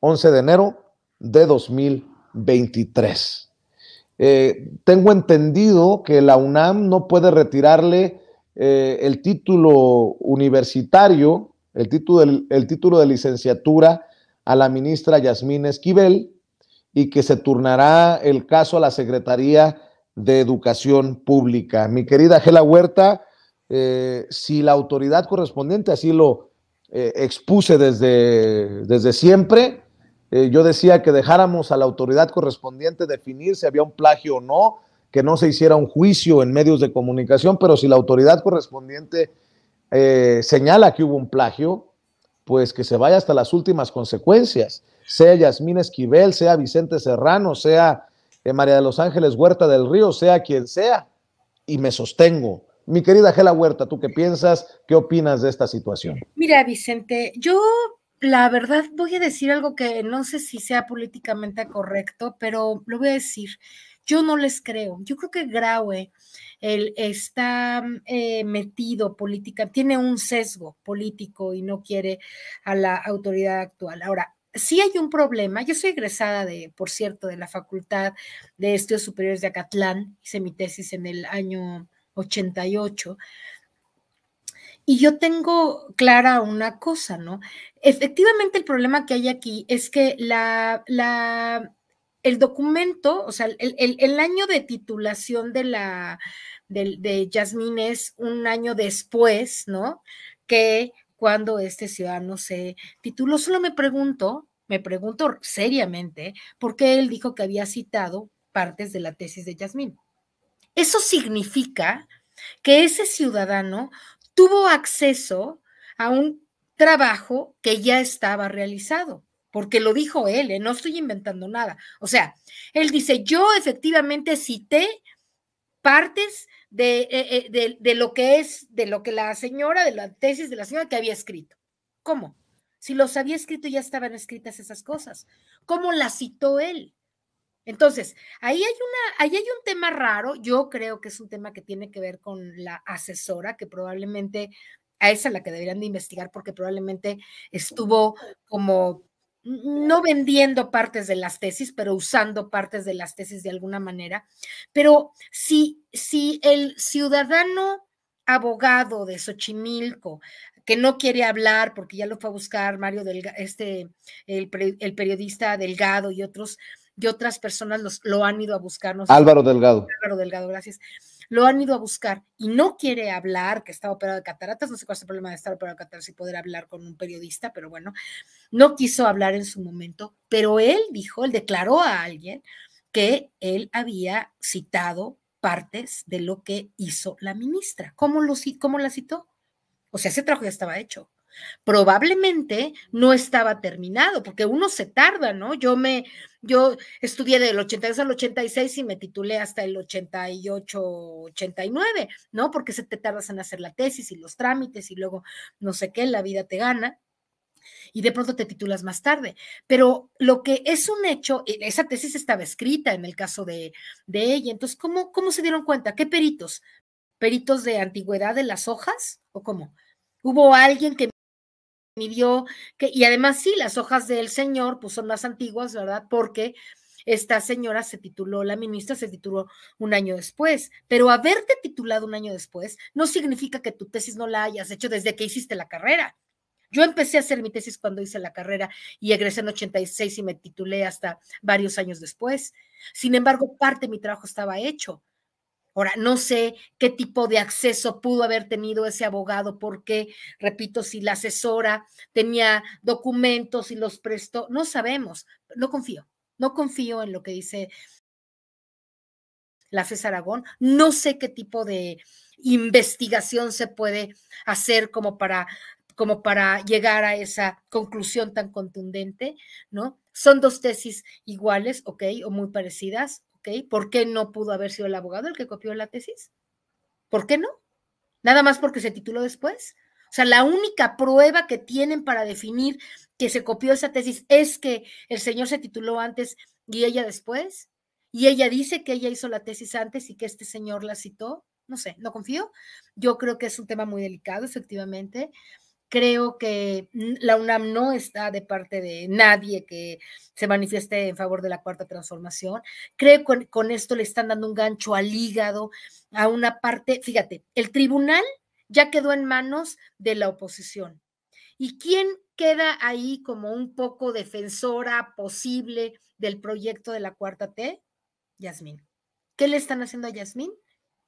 11 de enero de 2020. 23. Eh, tengo entendido que la UNAM no puede retirarle eh, el título universitario, el título, el título de licenciatura a la ministra Yasmín Esquivel y que se turnará el caso a la Secretaría de Educación Pública. Mi querida Gela Huerta, eh, si la autoridad correspondiente así lo expuse desde, desde siempre, eh, yo decía que dejáramos a la autoridad correspondiente definir si había un plagio o no, que no se hiciera un juicio en medios de comunicación, pero si la autoridad correspondiente eh, señala que hubo un plagio, pues que se vaya hasta las últimas consecuencias, sea Yasmín Esquivel, sea Vicente Serrano, sea eh, María de los Ángeles Huerta del Río, sea quien sea, y me sostengo. Mi querida Gela Huerta, ¿tú qué piensas? ¿Qué opinas de esta situación? Mira, Vicente, yo la verdad voy a decir algo que no sé si sea políticamente correcto, pero lo voy a decir. Yo no les creo. Yo creo que Graue él está eh, metido política, tiene un sesgo político y no quiere a la autoridad actual. Ahora, sí hay un problema. Yo soy egresada de, por cierto, de la Facultad de Estudios Superiores de Acatlán, hice mi tesis en el año 88 y yo tengo clara una cosa, ¿no? Efectivamente, el problema que hay aquí es que el documento, o sea, el, año de titulación de la de, de Yasmín es un año después, ¿no? Que cuando este ciudadano se tituló, solo me pregunto me pregunto seriamente por qué él dijo que había citado partes de la tesis de Yasmín. Eso significa que ese ciudadano tuvo acceso a un trabajo que ya estaba realizado, porque lo dijo él, ¿eh? no estoy inventando nada. O sea, él dice, yo efectivamente cité partes de, eh, eh, de, lo que es, de lo que la señora, de la tesis de la señora que había escrito. ¿Cómo? Si los había escrito ya estaban escritas esas cosas. ¿Cómo las citó él? Entonces, ahí hay, una, ahí hay un tema raro, yo creo que es un tema que tiene que ver con la asesora, que probablemente a esa la que deberían de investigar porque probablemente estuvo como no vendiendo partes de las tesis, pero usando partes de las tesis de alguna manera. Pero si, si el ciudadano abogado de Xochimilco que no quiere hablar porque ya lo fue a buscar Mario este, el periodista Delgado y otros y otras personas los, lo han ido a buscar. Álvaro Delgado. Álvaro Delgado, gracias. Lo han ido a buscar y no quiere hablar, que está operado de cataratas, no sé cuál es el problema de estar operado de cataratas y poder hablar con un periodista, pero bueno, no quiso hablar en su momento, pero él dijo, él declaró a alguien que él había citado partes de lo que hizo la ministra. ¿Cómo, lo, cómo la citó? O sea, ese trabajo ya estaba hecho probablemente no estaba terminado, porque uno se tarda, ¿no? Yo me, yo estudié del 82 al 86 y me titulé hasta el 88, 89, ¿no? Porque se te tardas en hacer la tesis y los trámites y luego no sé qué, la vida te gana y de pronto te titulas más tarde. Pero lo que es un hecho, e, esa tesis estaba escrita en el caso de, de ella. Entonces, ¿cómo, ¿cómo se dieron cuenta? ¿Qué peritos? ¿Peritos de antigüedad de las hojas o cómo? ¿Hubo alguien que midió, que, y además sí, las hojas del señor pues son más antiguas, ¿verdad? Porque esta señora se tituló, la ministra se tituló un año después, pero haberte titulado un año después no significa que tu tesis no la hayas hecho desde que hiciste la carrera. Yo empecé a hacer mi tesis cuando hice la carrera y egresé en 86 y me titulé hasta varios años después. Sin embargo, parte de mi trabajo estaba hecho. Ahora, no sé qué tipo de acceso pudo haber tenido ese abogado, porque, repito, si la asesora tenía documentos y los prestó, no sabemos, no confío, no confío en lo que dice la FES Aragón, no sé qué tipo de investigación se puede hacer como para como para llegar a esa conclusión tan contundente, ¿no? Son dos tesis iguales, ¿ok? O muy parecidas, ¿Por qué no pudo haber sido el abogado el que copió la tesis? ¿Por qué no? Nada más porque se tituló después. O sea, la única prueba que tienen para definir que se copió esa tesis es que el señor se tituló antes y ella después. Y ella dice que ella hizo la tesis antes y que este señor la citó. No sé, no confío. Yo creo que es un tema muy delicado, efectivamente. Creo que la UNAM no está de parte de nadie que se manifieste en favor de la cuarta transformación. Creo que con, esto le están dando un gancho al hígado a una parte, fíjate, el tribunal ya quedó en manos de la oposición. ¿Y quién queda ahí como un poco defensora posible del proyecto de la cuarta T? Yasmín. ¿Qué le están haciendo a Yasmín?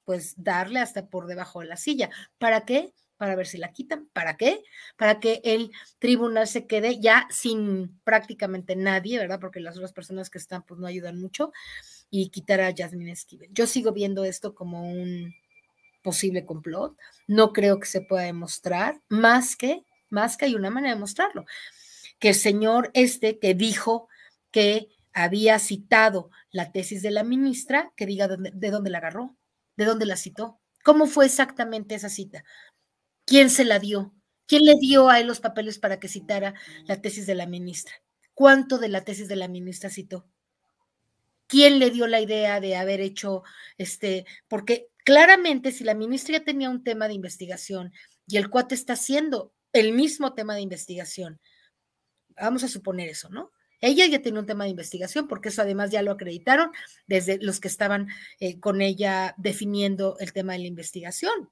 Pues darle hasta por debajo de la silla. ¿Para qué? Para ver si la quitan. ¿Para qué? Para que el tribunal se quede ya sin prácticamente nadie, ¿verdad? Porque las otras personas que están pues no ayudan mucho y quitar a Jasmine Esquivel. Yo sigo viendo esto como un posible complot. No creo que se pueda demostrar más que, más que hay una manera de mostrarlo. Que el señor este que dijo que había citado la tesis de la ministra, que diga de dónde la agarró, de dónde la citó. ¿Cómo fue exactamente esa cita? ¿Quién se la dio? ¿Quién le dio a él los papeles para que citara la tesis de la ministra? ¿Cuánto de la tesis de la ministra citó? ¿Quién le dio la idea de haber hecho este? Porque claramente si la ministra ya tenía un tema de investigación y el cuate está haciendo el mismo tema de investigación, vamos a suponer eso, ¿no? Ella ya tenía un tema de investigación, porque eso además ya lo acreditaron desde los que estaban eh, con ella definiendo el tema de la investigación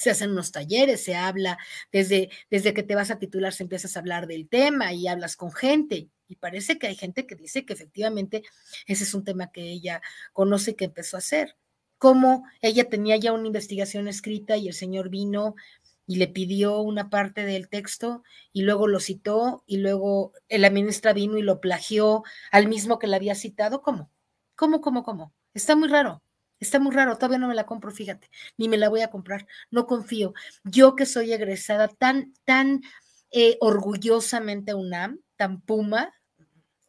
se hacen unos talleres, se habla, desde, desde que te vas a titular se empiezas a hablar del tema y hablas con gente. Y parece que hay gente que dice que efectivamente ese es un tema que ella conoce y que empezó a hacer. Como ella tenía ya una investigación escrita y el señor vino y le pidió una parte del texto y luego lo citó y luego la ministra vino y lo plagió al mismo que la había citado. ¿Cómo? ¿Cómo, cómo, cómo? Está muy raro. Está muy raro, todavía no me la compro, fíjate, ni me la voy a comprar, no confío. Yo que soy egresada tan, tan eh, orgullosamente UNAM, tan puma,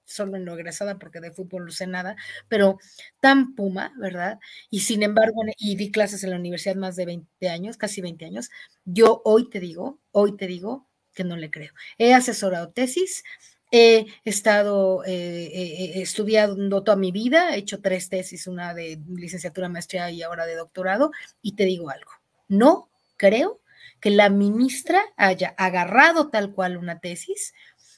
solo en lo egresada porque de fútbol no sé nada, pero tan puma, ¿verdad? Y sin embargo, y di clases en la universidad más de 20 años, casi 20 años, yo hoy te digo, hoy te digo que no le creo. He asesorado tesis, he estado eh, eh, estudiando toda mi vida, he hecho tres tesis, una de licenciatura, maestría y ahora de doctorado, y te digo algo, no creo que la ministra haya agarrado tal cual una tesis,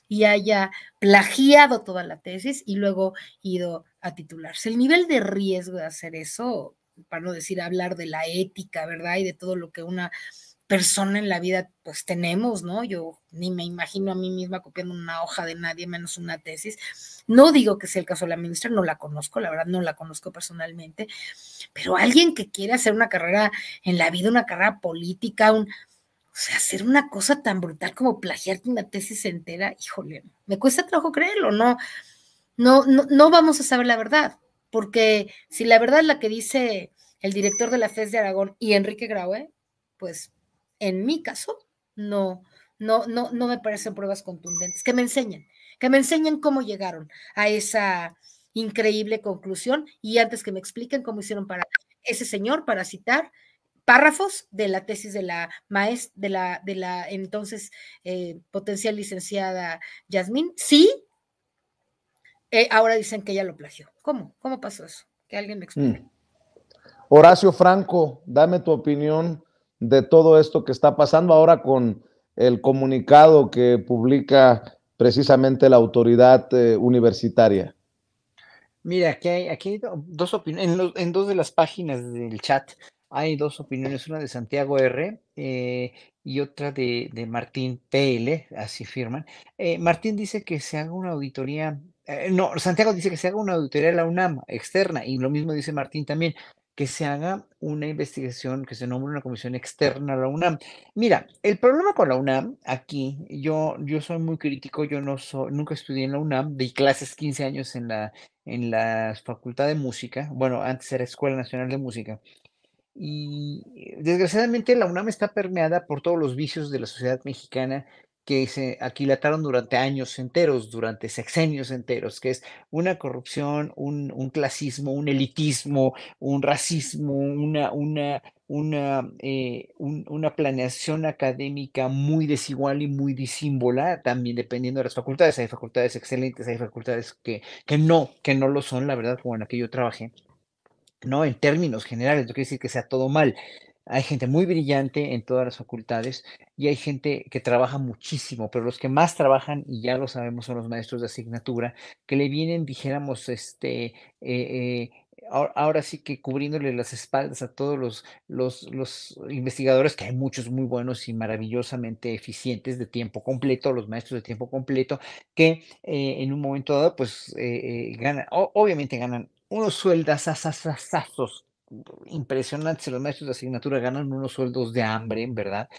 y haya plagiado toda la tesis y luego ido a titularse. El nivel de riesgo de hacer eso, para no decir hablar de la ética, ¿verdad? Y de todo lo que una persona en la vida pues tenemos, ¿no? Yo ni me imagino a mí misma copiando una hoja de nadie menos una tesis. No digo que sea el caso de la ministra, no la conozco, la verdad no la conozco personalmente, pero alguien que quiere hacer una carrera en la vida, una carrera política, un, o sea, hacer una cosa tan brutal como plagiarte una tesis entera, híjole, me cuesta trabajo creerlo, no, no, no, no vamos a saber la verdad, porque si la verdad es la que dice el director de la FES de Aragón y Enrique Graue, pues en mi caso, no, no, no, no me parecen pruebas contundentes, que me enseñen, que me enseñen cómo llegaron a esa increíble conclusión y antes que me expliquen cómo hicieron para ese señor, para citar párrafos de la tesis de la maestra, de la, de la entonces eh, potencial licenciada Yasmín. Sí, eh, ahora dicen que ella lo plagió. ¿Cómo? ¿Cómo pasó eso? Que alguien me explique. Mm. Horacio Franco, dame tu opinión de todo esto que está pasando ahora con el comunicado que publica precisamente la autoridad eh, universitaria. Mira, aquí hay, aquí dos opiniones, en, en, dos de las páginas del chat hay dos opiniones, una de Santiago R eh, y otra de, Martín PL, así firman. Eh, Martín dice que se haga una auditoría, no, Santiago dice que se haga una auditoría de la UNAM externa y lo mismo dice Martín también, que se haga una investigación, que se nombre una comisión externa a la UNAM. Mira, el problema con la UNAM, aquí, yo, yo soy muy crítico, yo no soy, nunca estudié en la UNAM, di clases 15 años en la, en la Facultad de Música, bueno, antes era Escuela Nacional de Música, y desgraciadamente la UNAM está permeada por todos los vicios de la sociedad mexicana que se aquilataron durante años enteros, durante sexenios enteros, que es una corrupción, un, un clasismo, un elitismo, un racismo, una, una, una, eh, una planeación académica muy desigual y muy disímbola, también dependiendo de las facultades. Hay facultades excelentes, hay facultades que, que no, que no lo son, la verdad, como en la que yo trabajé. ¿no? En términos generales, no quiere decir que sea todo mal. Hay gente muy brillante en todas las facultades y hay gente que trabaja muchísimo, pero los que más trabajan, y ya lo sabemos, son los maestros de asignatura, que le vienen, dijéramos, este, eh, eh, ahora, sí que cubriéndole las espaldas a todos los, los, los, investigadores, que hay muchos muy buenos y maravillosamente eficientes de tiempo completo, los maestros de tiempo completo, que eh, en un momento dado, pues ganan, obviamente ganan unos sueldos asasasazos impresionantes. Los maestros de asignatura ganan unos sueldos de hambre, ¿verdad?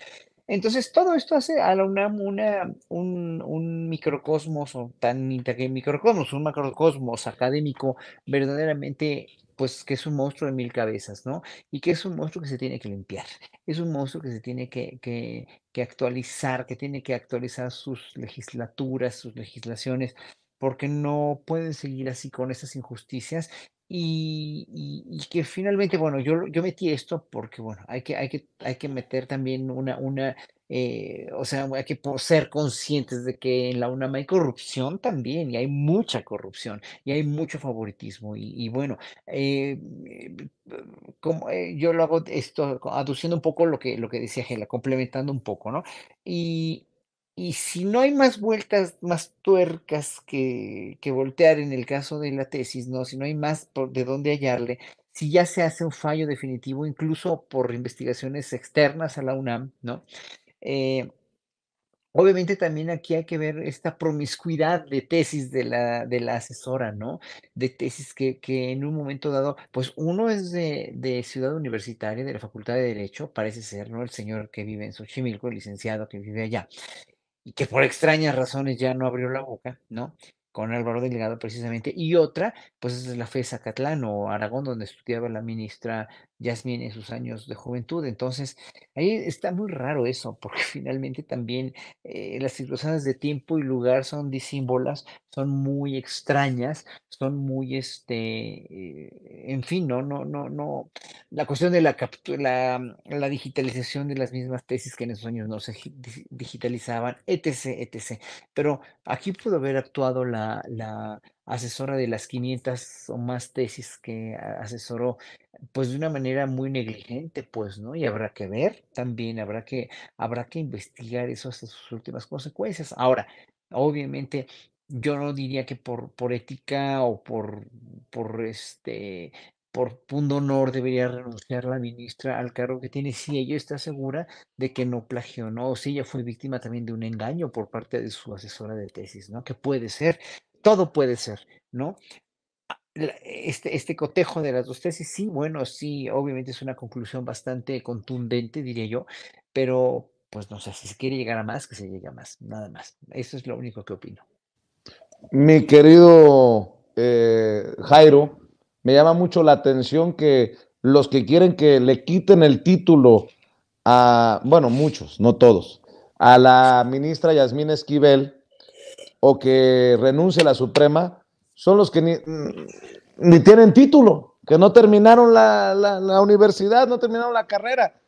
Entonces, todo esto hace a la UNAM una, un, un microcosmos, o tan microcosmos, un macrocosmos académico verdaderamente pues que es un monstruo de mil cabezas, ¿no? Y que es un monstruo que se tiene que limpiar, es un monstruo que se tiene que, que, que actualizar, que tiene que actualizar sus legislaturas, sus legislaciones, porque no pueden seguir así con esas injusticias y, que finalmente, bueno, yo, yo metí esto porque, bueno, hay que, hay que, hay que meter también una, una eh, o sea, hay que ser conscientes de que en la UNAM hay corrupción también, y hay mucha corrupción, y hay mucho favoritismo, y, bueno, eh, como, eh, yo lo hago esto, aduciendo un poco lo que, lo que decía Gela, complementando un poco, ¿no? Y, y si no hay más vueltas, más tuercas que, que voltear en el caso de la tesis, ¿no? Si no hay más por, de dónde hallarle, si ya se hace un fallo definitivo, incluso por investigaciones externas a la UNAM, ¿no? Eh, Obviamente también aquí hay que ver esta promiscuidad de tesis de la, de la asesora, ¿no? De tesis que, que en un momento dado, pues uno es de, de Ciudad Universitaria, de la Facultad de Derecho, parece ser, ¿no? El señor que vive en Xochimilco, el licenciado que vive allá, y que por extrañas razones ya no abrió la boca, ¿no? con Álvaro Delgado precisamente, y otra, pues es la FES Acatlán o Aragón, donde estudiaba la ministra Yasmín en sus años de juventud. Entonces, ahí está muy raro eso, porque finalmente también eh, las circunstancias de tiempo y lugar son disímbolas, son muy extrañas, son muy, este, eh, en fin, no, no, no, no, la cuestión de la, la, la digitalización de las mismas tesis que en esos años no se digitalizaban, etc., etc. Pero aquí pudo haber actuado la la, asesora de las 500 o más tesis que asesoró, pues de una manera muy negligente, pues, ¿no? Y habrá que ver también, habrá que, habrá que investigar eso hasta sus últimas consecuencias. Ahora, obviamente, yo no diría que por, por ética o por, por este por punto honor debería renunciar la ministra al cargo que tiene si ella está segura de que no plagió, ¿no? O si ella fue víctima también de un engaño por parte de su asesora de tesis, ¿no? Que puede ser, todo puede ser, ¿no? Este, este cotejo de las dos tesis, sí, bueno, sí, obviamente es una conclusión bastante contundente, diría yo, pero pues no sé, si se quiere llegar a más, que se llegue a más, nada más. Eso es lo único que opino. Mi querido eh, Jairo, me llama mucho la atención que los que quieren que le quiten el título a, bueno, muchos, no todos, a la ministra Yasmín Esquivel o que renuncie a la Suprema, son los que ni, tienen título, que no terminaron la, la universidad, no terminaron la carrera.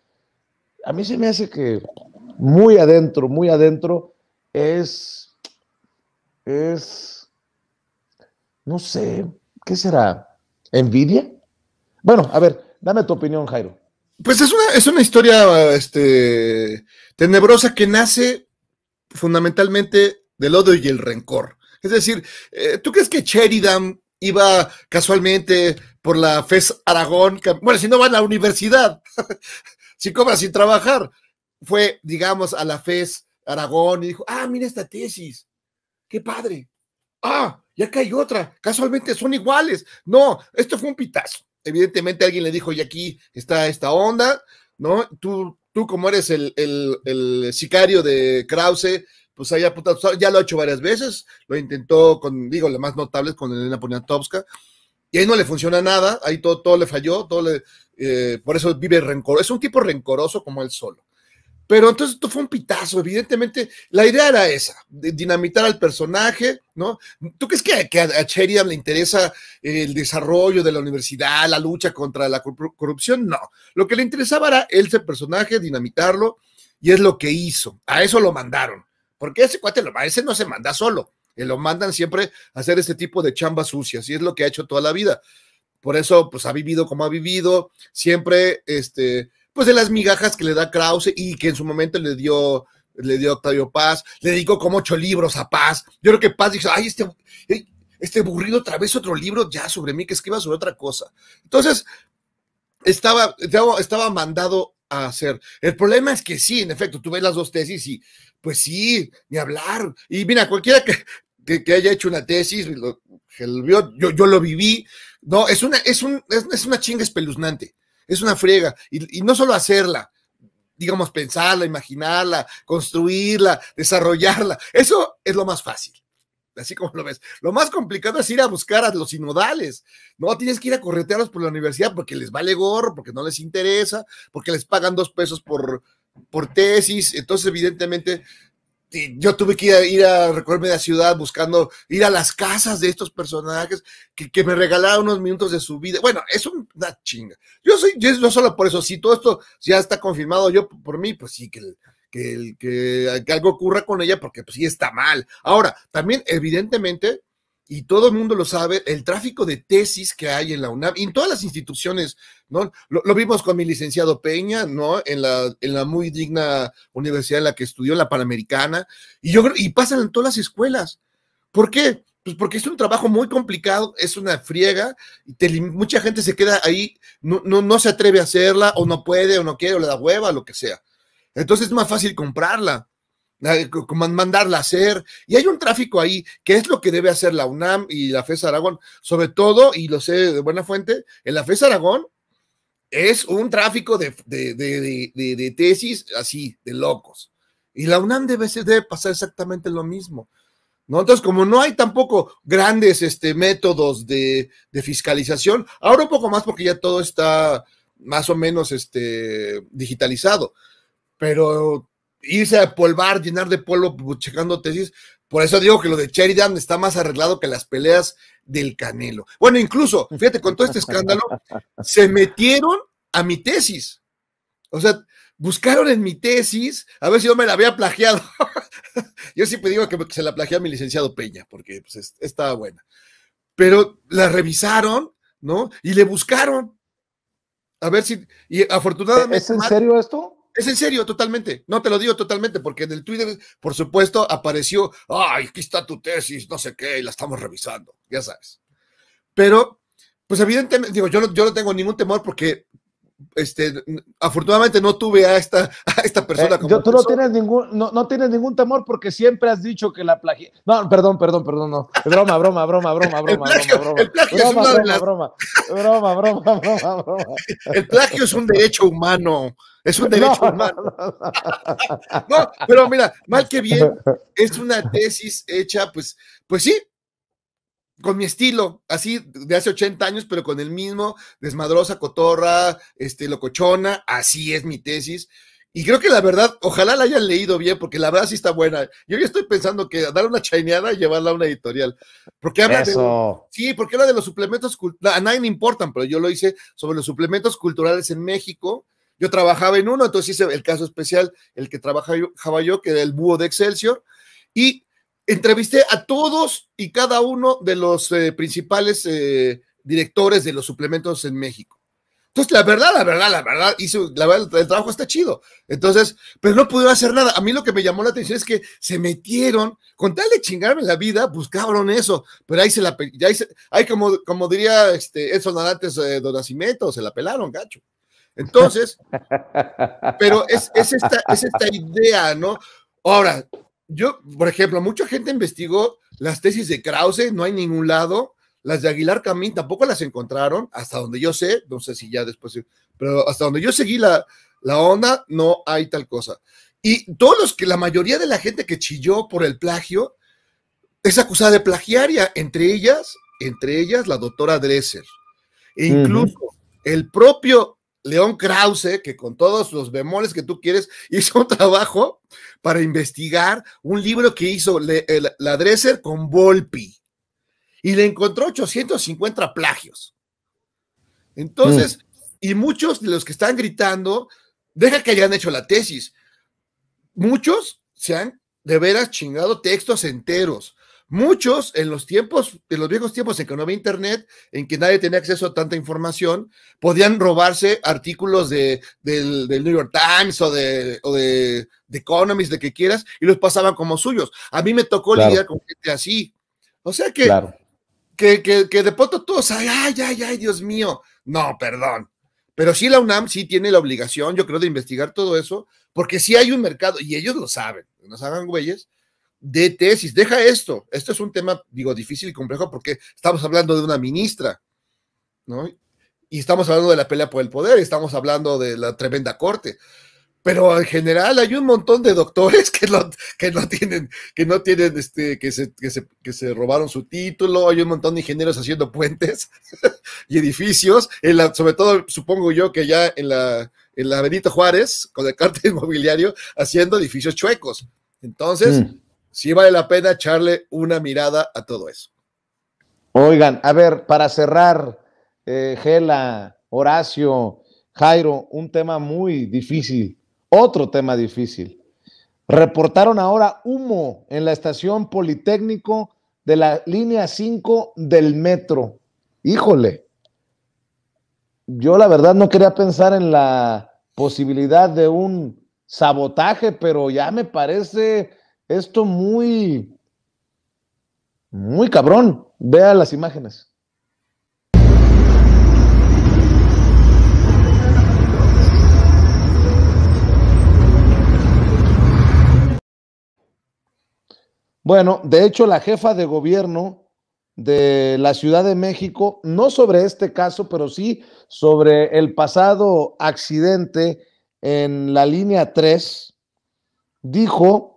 A mí se me hace que muy adentro, muy adentro es, es, no sé, ¿qué será? ¿Envidia? Bueno, a ver, dame tu opinión, Jairo. Pues es una, es una historia este, tenebrosa que nace fundamentalmente del odio y el rencor. Es decir, eh, ¿tú crees que Sheridan iba casualmente por la FES Aragón? Bueno, si no va a la universidad, si cobra sin trabajar, fue, digamos, a la FES Aragón y dijo, ah, mira esta tesis, qué padre. Ah, y acá hay otra, casualmente son iguales. No, esto fue un pitazo. Evidentemente alguien le dijo, y aquí está esta onda, ¿no? Tú, tú como eres el, el, sicario de Krause, pues allá, ya lo ha hecho varias veces, lo intentó con, digo, las más notables, con Elena Poniatowska, y ahí no le funciona nada, ahí todo, todo le falló, todo le, eh, por eso vive rencor, es un tipo rencoroso como él solo. Pero entonces esto fue un pitazo, evidentemente. La idea era esa, dinamitar al personaje, ¿no? ¿Tú crees que, que a Sheridan le interesa el desarrollo de la universidad, la lucha contra la corrupción? No. Lo que le interesaba era ese personaje, dinamitarlo, y es lo que hizo. A eso lo mandaron. Porque ese cuate, lo, ese no se manda solo. Lo mandan siempre a hacer este tipo de chambas sucias, y es lo que ha hecho toda la vida. Por eso, pues ha vivido como ha vivido, siempre, este, pues de las migajas que le da Krause y que en su momento le dio le dio Octavio Paz, le dedicó como ocho libros a Paz. Yo creo que Paz dijo, ay, este, este aburrido otra vez otro libro ya sobre mí que escriba sobre otra cosa. Entonces, estaba, estaba mandado a hacer. El problema es que sí, en efecto, tú ves las dos tesis y pues sí, ni hablar. Y mira, cualquiera que, que, haya hecho una tesis, lo, yo, yo lo viví, no, es una, es, un, es, una chinga espeluznante es una friega. Y, no solo hacerla, digamos, pensarla, imaginarla, construirla, desarrollarla. Eso es lo más fácil. Así como lo ves. Lo más complicado es ir a buscar a los sinodales. No tienes que ir a corretearlos por la universidad porque les vale gorro, porque no les interesa, porque les pagan dos pesos por, por tesis. Entonces, evidentemente, yo tuve que ir a, recorrerme la ciudad buscando ir a las casas de estos personajes que, me regalaron unos minutos de su vida. Bueno, es una chinga. Yo soy, yo no solo por eso, si todo esto ya está confirmado yo por mí, pues sí, que, que, que, que algo ocurra con ella, porque pues sí está mal. Ahora, también evidentemente y todo el mundo lo sabe, el tráfico de tesis que hay en la UNAM en todas las instituciones, ¿no? Lo, vimos con mi licenciado Peña, ¿no? En la, en la muy digna universidad en la que estudió, la Panamericana, y yo y pasan en todas las escuelas. ¿Por qué? Pues porque es un trabajo muy complicado, es una friega, y mucha gente se queda ahí, no, no, no se atreve a hacerla, o no puede, o no quiere, o le da hueva, lo que sea. Entonces es más fácil comprarla. Mandarla a hacer, y hay un tráfico ahí, que es lo que debe hacer la UNAM y la FES Aragón, sobre todo, y lo sé de buena fuente, en la FES Aragón es un tráfico de, de, tesis así, de locos. Y la UNAM debe, debe pasar exactamente lo mismo. ¿no? Entonces, como no hay tampoco grandes este, métodos de, fiscalización, ahora un poco más porque ya todo está más o menos este, digitalizado, pero irse a polvar, llenar de polvo, pues, checando tesis, por eso digo que lo de Sheridan está más arreglado que las peleas del Canelo. Bueno, incluso, fíjate, con todo este escándalo, se metieron a mi tesis. O sea, buscaron en mi tesis a ver si yo me la había plagiado. yo siempre digo que se la plagié a mi licenciado Peña, porque pues, estaba buena. Pero la revisaron, ¿no? Y le buscaron. A ver si. Y afortunadamente. ¿Es en serio esto? Es en serio, totalmente. No te lo digo totalmente, porque en el Twitter, por supuesto, apareció, ay, aquí está tu tesis, no sé qué, y la estamos revisando, ya sabes. Pero, pues evidentemente, digo, yo no, yo no tengo ningún temor porque este, afortunadamente no tuve a esta, a esta persona. Eh, como tú no tienes, ningún, no, no, tienes ningún temor porque siempre has dicho que la plagié. No, perdón, perdón, perdón, no. Broma, broma, broma, broma, broma, plagio, broma, El plagio es una broma, de las... broma, broma, broma, broma, broma. El plagio es un derecho humano. Es un derecho humano. No, pero mira, mal que bien, es una tesis hecha, pues, pues sí, con mi estilo, así de hace 80 años, pero con el mismo desmadrosa, cotorra, este, locochona, así es mi tesis. Y creo que la verdad, ojalá la hayan leído bien, porque la verdad sí está buena. Yo ya estoy pensando que dar una chaineada y llevarla a una editorial. Porque habla de. Sí, porque habla de los suplementos. A nadie le importan, pero yo lo hice sobre los suplementos culturales en México. Yo trabajaba en uno, entonces hice el caso especial, el que trabajaba yo, que era el búho de Excelsior. Y entrevisté a todos y cada uno de los eh, principales eh, directores de los suplementos en México. Entonces, la verdad, la verdad, la verdad, hizo, la verdad, el trabajo está chido. Entonces, pero no pudieron hacer nada. A mí lo que me llamó la atención es que se metieron, con tal de chingarme la vida, buscaron eso. Pero ahí se la, ya ahí, como, como diría este, Edson Arantes eh, de Nacimiento, se la pelaron, gacho. Entonces, pero es, es, esta, es esta idea, ¿no? Ahora, yo, por ejemplo, mucha gente investigó las tesis de Krause, no hay ningún lado. Las de Aguilar Camín tampoco las encontraron, hasta donde yo sé, no sé si ya después, pero hasta donde yo seguí la, la onda, no hay tal cosa. Y todos los que, la mayoría de la gente que chilló por el plagio es acusada de plagiaria, entre ellas, entre ellas la doctora Dresser. E incluso el propio León Krause, que con todos los bemoles que tú quieres, hizo un trabajo para investigar un libro que hizo la Dresser con Volpi y le encontró 850 plagios. Entonces, y muchos de los que están gritando, deja que hayan hecho la tesis. Muchos se han de veras chingado textos enteros. Muchos en los tiempos, en los viejos tiempos en que no había internet, en que nadie tenía acceso a tanta información, podían robarse artículos de, del, New York Times o de, o de, Economist, de que quieras, y los pasaban como suyos. A mí me tocó lidiar con gente así. O sea que, que, que, de pronto todos, ay, ay, ay, ay, Dios mío. No, perdón. Pero sí la UNAM sí tiene la obligación, yo creo, de investigar todo eso, porque sí hay un mercado, y ellos lo saben, nos hagan güeyes, de tesis. Deja esto. Esto es un tema, digo, difícil y complejo porque estamos hablando de una ministra, ¿no? Y estamos hablando de la pelea por el poder, estamos hablando de la tremenda corte. Pero en general hay un montón de doctores que no, que no tienen, que no tienen, este, que se, que se, que se robaron su título, hay un montón de ingenieros haciendo puentes y edificios, sobre todo supongo yo que ya en la, en la Benito Juárez, con el cártel inmobiliario, haciendo edificios chuecos. Entonces, mm sí vale la pena echarle una mirada a todo eso. Oigan, a ver, para cerrar, eh, Gela, Horacio, Jairo, un tema muy difícil, otro tema difícil. Reportaron ahora humo en la estación Politécnico de la línea 5 del metro. Híjole, yo la verdad no quería pensar en la posibilidad de un sabotaje, pero ya me parece esto muy, muy cabrón. Vea las imágenes. Bueno, de hecho, la jefa de gobierno de la Ciudad de México, no sobre este caso, pero sí sobre el pasado accidente en la línea 3, dijo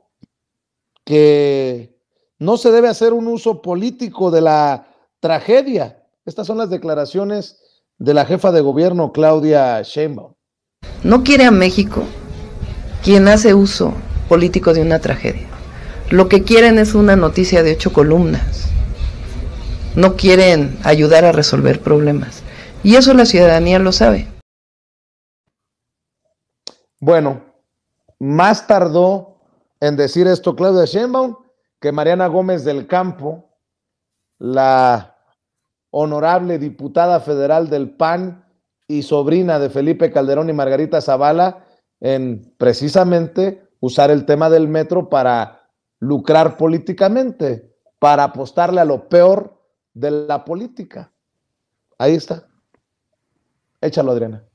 que no se debe hacer un uso político de la tragedia. Estas son las declaraciones de la jefa de gobierno, Claudia Sheinbaum. No quiere a México quien hace uso político de una tragedia. Lo que quieren es una noticia de ocho columnas. No quieren ayudar a resolver problemas. Y eso la ciudadanía lo sabe. Bueno, más tardó en decir esto Claudia Sheinbaum que Mariana Gómez del Campo, la honorable diputada federal del PAN y sobrina de Felipe Calderón y Margarita Zavala, en precisamente usar el tema del metro para lucrar políticamente, para apostarle a lo peor de la política. Ahí está. Échalo, Adriana.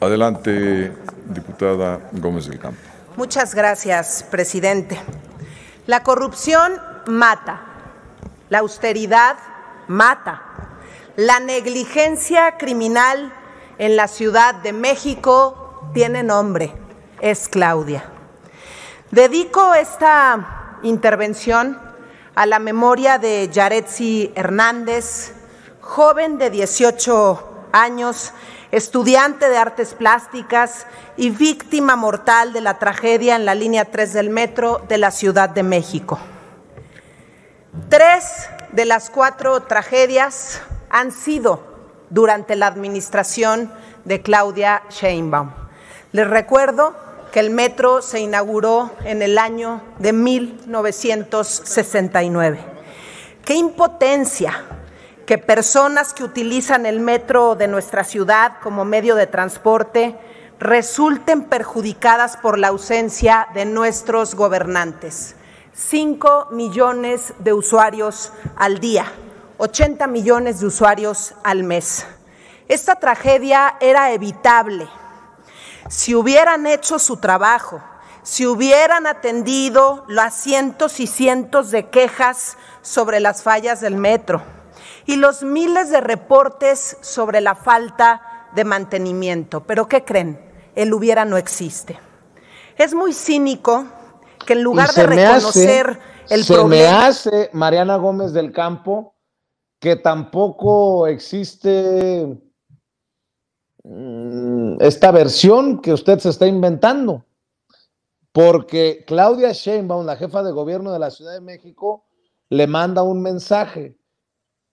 Adelante, diputada Gómez del Campo. Muchas gracias, presidente. La corrupción mata, la austeridad mata, la negligencia criminal en la Ciudad de México tiene nombre, es Claudia. Dedico esta intervención a la memoria de Yaretsi Hernández, joven de 18 años estudiante de artes plásticas y víctima mortal de la tragedia en la línea 3 del metro de la Ciudad de México. Tres de las cuatro tragedias han sido durante la administración de Claudia Sheinbaum. Les recuerdo que el metro se inauguró en el año de 1969. ¡Qué impotencia! Que personas que utilizan el metro de nuestra ciudad como medio de transporte resulten perjudicadas por la ausencia de nuestros gobernantes. Cinco millones de usuarios al día, 80 millones de usuarios al mes. Esta tragedia era evitable si hubieran hecho su trabajo, si hubieran atendido las cientos y cientos de quejas sobre las fallas del metro y los miles de reportes sobre la falta de mantenimiento. Pero ¿qué creen? El hubiera no existe. Es muy cínico que en lugar de reconocer el se problema... me hace, Mariana Gómez del Campo, que tampoco existe mm, esta versión que usted se está inventando. Porque Claudia Sheinbaum, la jefa de gobierno de la Ciudad de México, le manda un mensaje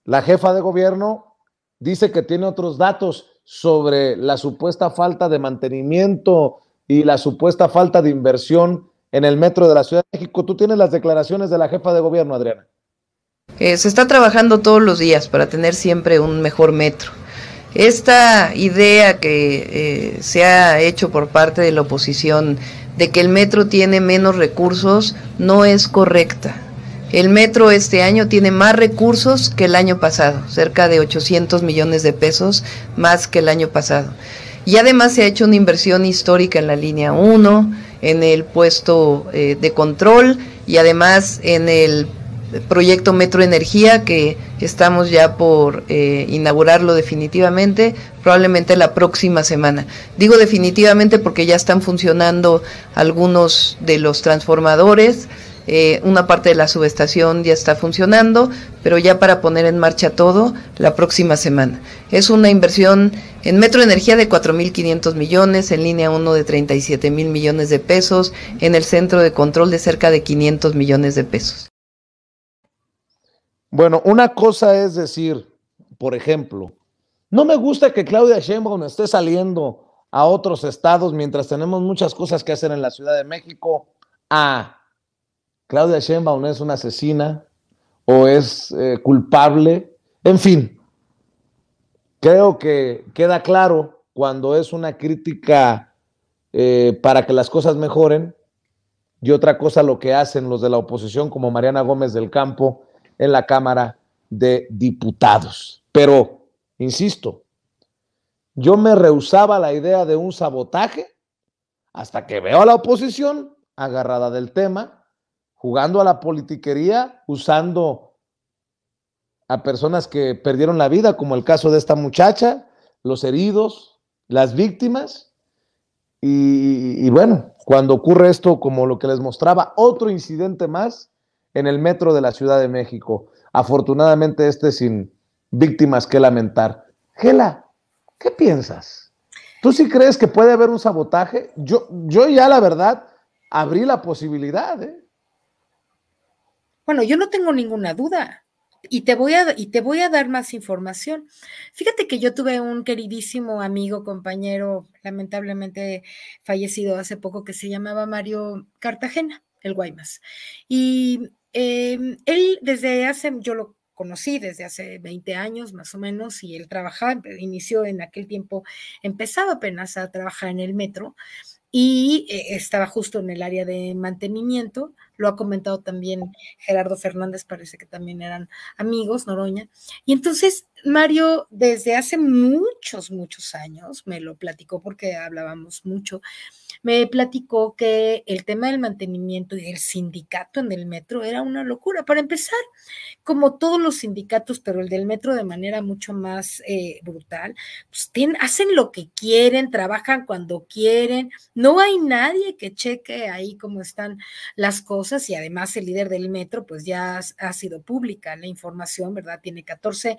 la jefa de gobierno dice que tiene otros datos sobre la supuesta falta de mantenimiento y la supuesta falta de inversión en el metro de la Ciudad de México. Tú tienes las declaraciones de la jefa de gobierno, Adriana. Eh, se está trabajando todos los días para tener siempre un mejor metro. Esta idea que eh, se ha hecho por parte de la oposición de que el metro tiene menos recursos no es correcta. El metro este año tiene más recursos que el año pasado, cerca de 800 millones de pesos más que el año pasado. Y además se ha hecho una inversión histórica en la línea 1, en el puesto eh, de control y además en el proyecto Metro Energía que estamos ya por eh, inaugurarlo definitivamente, probablemente la próxima semana. Digo definitivamente porque ya están funcionando algunos de los transformadores eh, una parte de la subestación ya está funcionando, pero ya para poner en marcha todo la próxima semana. Es una inversión en Metro Energía de 4.500 millones, en línea 1 de 37 mil millones de pesos, en el centro de control de cerca de 500 millones de pesos. Bueno, una cosa es decir, por ejemplo, no me gusta que Claudia Sheinbaum esté saliendo a otros estados mientras tenemos muchas cosas que hacer en la Ciudad de México. Ah, Claudia Sheinbaum es una asesina o es eh, culpable. En fin, creo que queda claro cuando es una crítica eh, para que las cosas mejoren y otra cosa lo que hacen los de la oposición como Mariana Gómez del Campo en la Cámara de Diputados. Pero, insisto, yo me rehusaba la idea de un sabotaje hasta que veo a la oposición agarrada del tema, jugando a la politiquería, usando a personas que perdieron la vida, como el caso de esta muchacha, los heridos, las víctimas. Y, bueno, cuando ocurre esto, como lo que les mostraba, otro incidente más en el metro de la Ciudad de México. Afortunadamente, este sin víctimas que lamentar. Gela, ¿qué piensas? ¿Tú sí crees que puede haber un sabotaje? Yo, yo ya la verdad abrí la posibilidad. ¿eh? Bueno, yo no tengo ninguna duda. Y te, voy a, y te voy a dar más información. Fíjate que yo tuve un queridísimo amigo, compañero, lamentablemente fallecido hace poco, que se llamaba Mario Cartagena, el Guaymas. Y eh, él desde hace, yo lo conocí desde hace 20 años más o menos y él trabajaba, inició en aquel tiempo, empezaba apenas a trabajar en el metro y eh, estaba justo en el área de mantenimiento. Lo ha comentado también Gerardo Fernández, parece que también eran amigos, Noroña. Y entonces Mario, desde hace muchos, muchos años, me lo platicó porque hablábamos mucho, me platicó que el tema del mantenimiento y el sindicato en el metro era una locura. Para empezar, como todos los sindicatos, pero el del metro de manera mucho más eh, brutal, pues hacen lo que quieren, trabajan cuando quieren, no hay nadie que cheque ahí cómo están las cosas y además el líder del metro, pues ya ha sido pública la información, ¿verdad? Tiene 14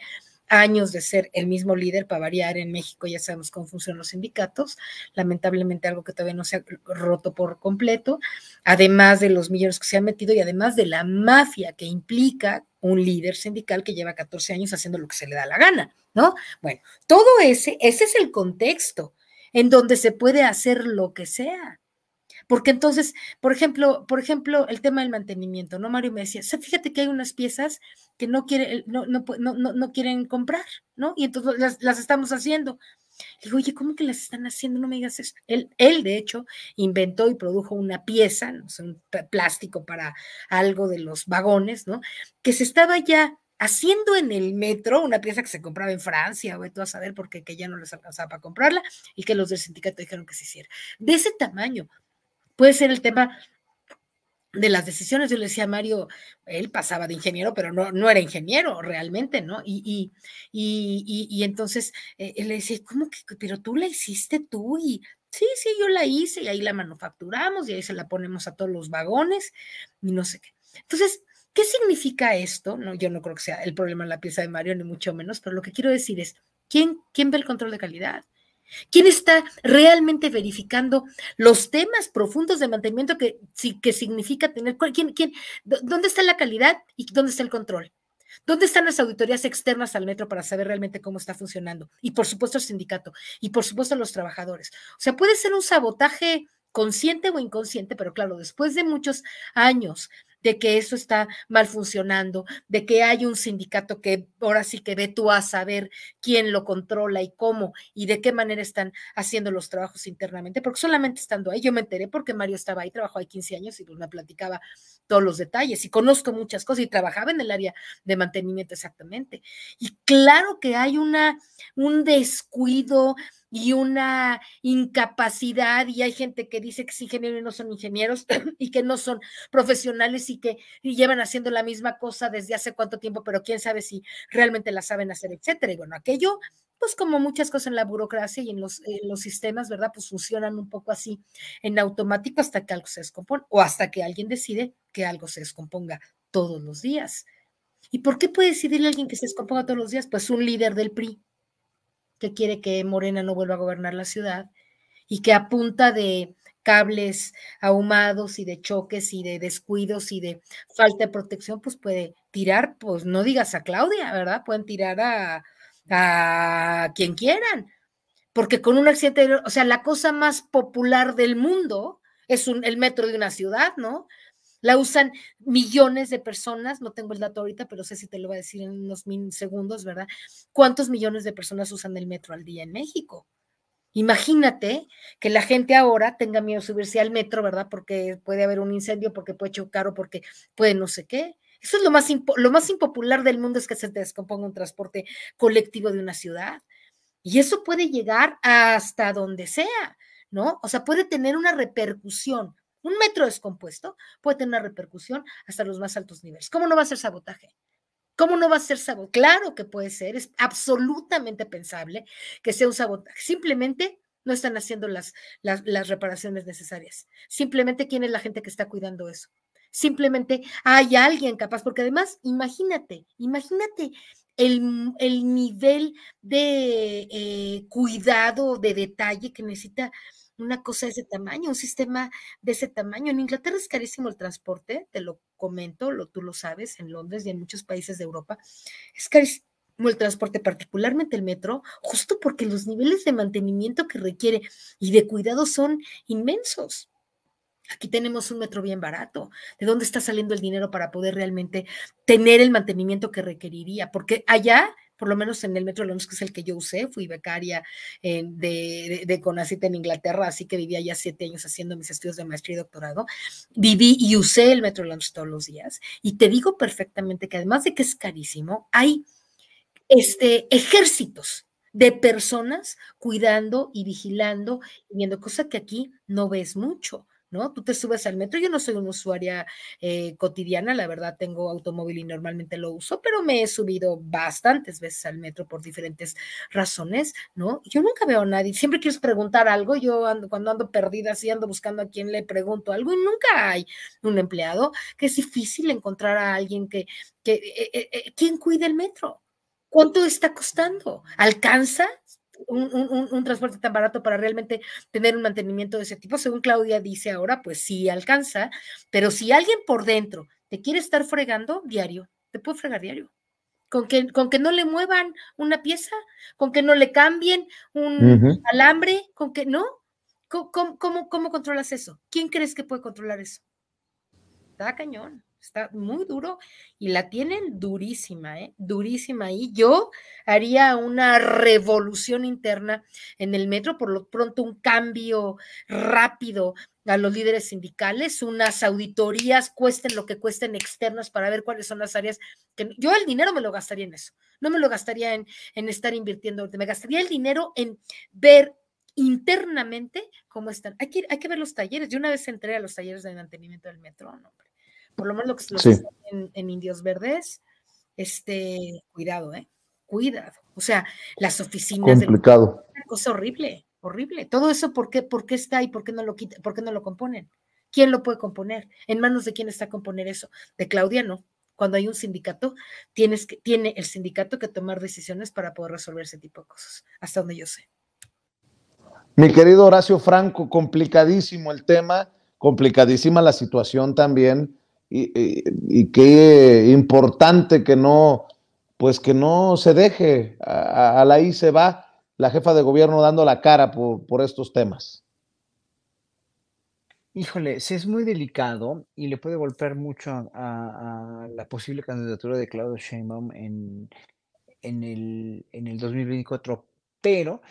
años de ser el mismo líder para variar en México, ya sabemos cómo funcionan los sindicatos, lamentablemente algo que todavía no se ha roto por completo, además de los millones que se han metido y además de la mafia que implica un líder sindical que lleva 14 años haciendo lo que se le da la gana, ¿no? Bueno, todo ese, ese es el contexto en donde se puede hacer lo que sea. Porque entonces, por ejemplo, por ejemplo, el tema del mantenimiento, ¿no? Mario me decía, fíjate que hay unas piezas que no, quiere, no, no, no, quieren comprar, ¿no? Y entonces las, las estamos haciendo. Le digo, oye, ¿cómo que las están haciendo? No me digas eso. Él, él, de hecho, inventó y produjo una pieza, no sé, un plástico para algo de los vagones, ¿no? Que se estaba ya haciendo en el metro, una pieza que se compraba en Francia, o tú a saber porque que ya no les alcanzaba para comprarla, y que los del sindicato dijeron que se hiciera. De ese tamaño, Puede ser el tema de las decisiones. Yo le decía a Mario, él pasaba de ingeniero, pero no, no era ingeniero realmente, ¿no? Y, y, y, entonces eh, él le decía, ¿cómo que? Pero tú la hiciste tú y sí, sí, yo la hice y ahí la manufacturamos y ahí se la ponemos a todos los vagones y no sé qué. Entonces, ¿qué significa esto? No, yo no creo que sea el problema en la pieza de Mario, ni mucho menos, pero lo que quiero decir es, ¿quién, quién ve el control de calidad? ¿Quién está realmente verificando los temas profundos de mantenimiento que, que significa tener? ¿quién, quién, ¿Dónde está la calidad y dónde está el control? ¿Dónde están las auditorías externas al metro para saber realmente cómo está funcionando? Y por supuesto el sindicato y por supuesto los trabajadores. O sea, puede ser un sabotaje consciente o inconsciente, pero claro, después de muchos años de que eso está mal funcionando, de que hay un sindicato que ahora sí que ve tú a saber quién lo controla y cómo y de qué manera están haciendo los trabajos internamente, porque solamente estando ahí, yo me enteré porque Mario estaba ahí, trabajó ahí 15 años y pues me platicaba todos los detalles y conozco muchas cosas y trabajaba en el área de mantenimiento exactamente. Y claro que hay una, un descuido, y una incapacidad y hay gente que dice que es ingeniero y no son ingenieros y que no son profesionales y que llevan haciendo la misma cosa desde hace cuánto tiempo, pero quién sabe si realmente la saben hacer, etcétera. Y bueno, aquello, pues como muchas cosas en la burocracia y en los, en los sistemas, ¿verdad? Pues funcionan un poco así en automático hasta que algo se descompone o hasta que alguien decide que algo se descomponga todos los días. ¿Y por qué puede decidirle alguien que se descomponga todos los días? Pues un líder del PRI que quiere que Morena no vuelva a gobernar la ciudad y que a punta de cables ahumados y de choques y de descuidos y de falta de protección, pues puede tirar, pues no digas a Claudia, ¿verdad? Pueden tirar a, a quien quieran, porque con un accidente, o sea, la cosa más popular del mundo es el metro de una ciudad, ¿no? La usan millones de personas, no tengo el dato ahorita, pero sé si te lo voy a decir en unos segundos, ¿verdad? ¿Cuántos millones de personas usan el metro al día en México? Imagínate que la gente ahora tenga miedo de subirse al metro, ¿verdad? Porque puede haber un incendio, porque puede chocar o porque puede no sé qué. Eso es lo más, lo más impopular del mundo, es que se descomponga un transporte colectivo de una ciudad. Y eso puede llegar hasta donde sea, ¿no? O sea, puede tener una repercusión Un metro descompuesto puede tener una repercusión hasta los más altos niveles. ¿Cómo no va a ser sabotaje? ¿Cómo no va a ser sabotaje? Claro que puede ser, es absolutamente pensable que sea un sabotaje. Simplemente no están haciendo las, las, reparaciones necesarias. Simplemente, ¿quién es la gente que está cuidando eso? Simplemente hay alguien capaz, porque además, imagínate, imagínate el, el nivel de eh, cuidado, de detalle que necesita una cosa de ese tamaño, un sistema de ese tamaño. En Inglaterra es carísimo el transporte, te lo comento, lo, tú lo sabes, en Londres y en muchos países de Europa, es carísimo el transporte, particularmente el metro, justo porque los niveles de mantenimiento que requiere y de cuidado son inmensos. Aquí tenemos un metro bien barato. ¿De dónde está saliendo el dinero para poder realmente tener el mantenimiento que requeriría? Porque allá, por lo menos en el metro de Londres, que es el que yo usé, fui becaria de, de, de Conacita en Inglaterra, así que vivía ya siete años haciendo mis estudios de maestría y doctorado. Viví y usé el metro de Londres todos los días. Y te digo perfectamente que además de que es carísimo, hay este, ejércitos de personas cuidando y vigilando y viendo, cosa que aquí no ves mucho. ¿No? Tú te subes al metro, yo no soy una usuaria eh, cotidiana, la verdad tengo automóvil y normalmente lo uso, pero me he subido bastantes veces al metro por diferentes razones, ¿no? Yo nunca veo a nadie, siempre quiero preguntar algo, yo ando, cuando ando perdida, así ando buscando a quien le pregunto algo y nunca hay un empleado, que es difícil encontrar a alguien que, que eh, eh, ¿quién cuida el metro? ¿Cuánto está costando? ¿Alcanza? Un, transporte tan barato para realmente tener un mantenimiento de ese tipo. Según Claudia dice ahora, pues sí alcanza, pero si alguien por dentro te quiere estar fregando diario, te puede fregar diario. Con que, con que no le muevan una pieza, con que no le cambien un alambre, con que no. ¿Cómo, cómo, cómo controlas eso? ¿Quién crees que puede controlar eso? Está cañón está muy duro y la tienen durísima, ¿eh? durísima. Y yo haría una revolución interna en el metro, por lo pronto un cambio rápido a los líderes sindicales, unas auditorías, cuesten lo que cuesten externas para ver cuáles son las áreas que yo el dinero me lo gastaría en eso, no me lo gastaría en, en estar invirtiendo, me gastaría el dinero en ver internamente cómo están. Hay que, hay que ver los talleres. Yo una vez entré a los talleres de mantenimiento del metro, hombre por lo menos lo que se en, Indios Verdes, este, cuidado, ¿eh? Cuidado. O sea, las oficinas. Complicado. una cosa horrible, horrible. Todo eso, ¿por qué, ¿por qué está ahí? ¿Por qué no lo quita? ¿Por qué no lo componen? ¿Quién lo puede componer? ¿En manos de quién está a componer eso? De Claudia, no. Cuando hay un sindicato, tienes que, tiene el sindicato que tomar decisiones para poder resolver ese tipo de cosas, hasta donde yo sé. Mi querido Horacio Franco, complicadísimo el tema, complicadísima la situación también y, qué importante que no, pues que no se deje, a, la I se va la jefa de gobierno dando la cara por, por estos temas. Híjole, sí es muy delicado y le puede golpear mucho a, la posible candidatura de Claudio Sheinbaum en, en, el, en el 2024, pero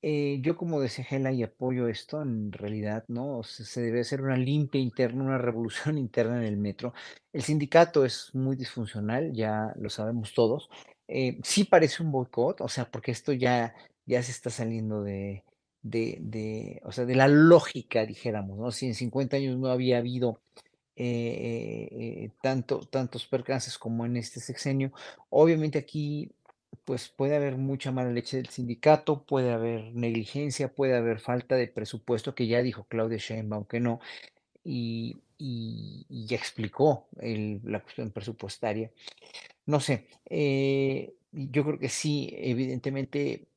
eh, yo como Gela y apoyo esto, en realidad, ¿no? Se, debe hacer una limpia interna, una revolución interna en el metro. El sindicato es muy disfuncional, ya lo sabemos todos. Eh, sí parece un boicot, o sea, porque esto ya, ya se está saliendo de, de, de, o sea, de la lógica, dijéramos, ¿no? Si en 50 años no había habido eh, tanto, tantos percances como en este sexenio, obviamente aquí pues puede haber mucha mala leche del sindicato, puede haber negligencia, puede haber falta de presupuesto, que ya dijo Claudia Sheinbaum que no, y, ya explicó la cuestión presupuestaria. No sé, eh, yo creo que sí, evidentemente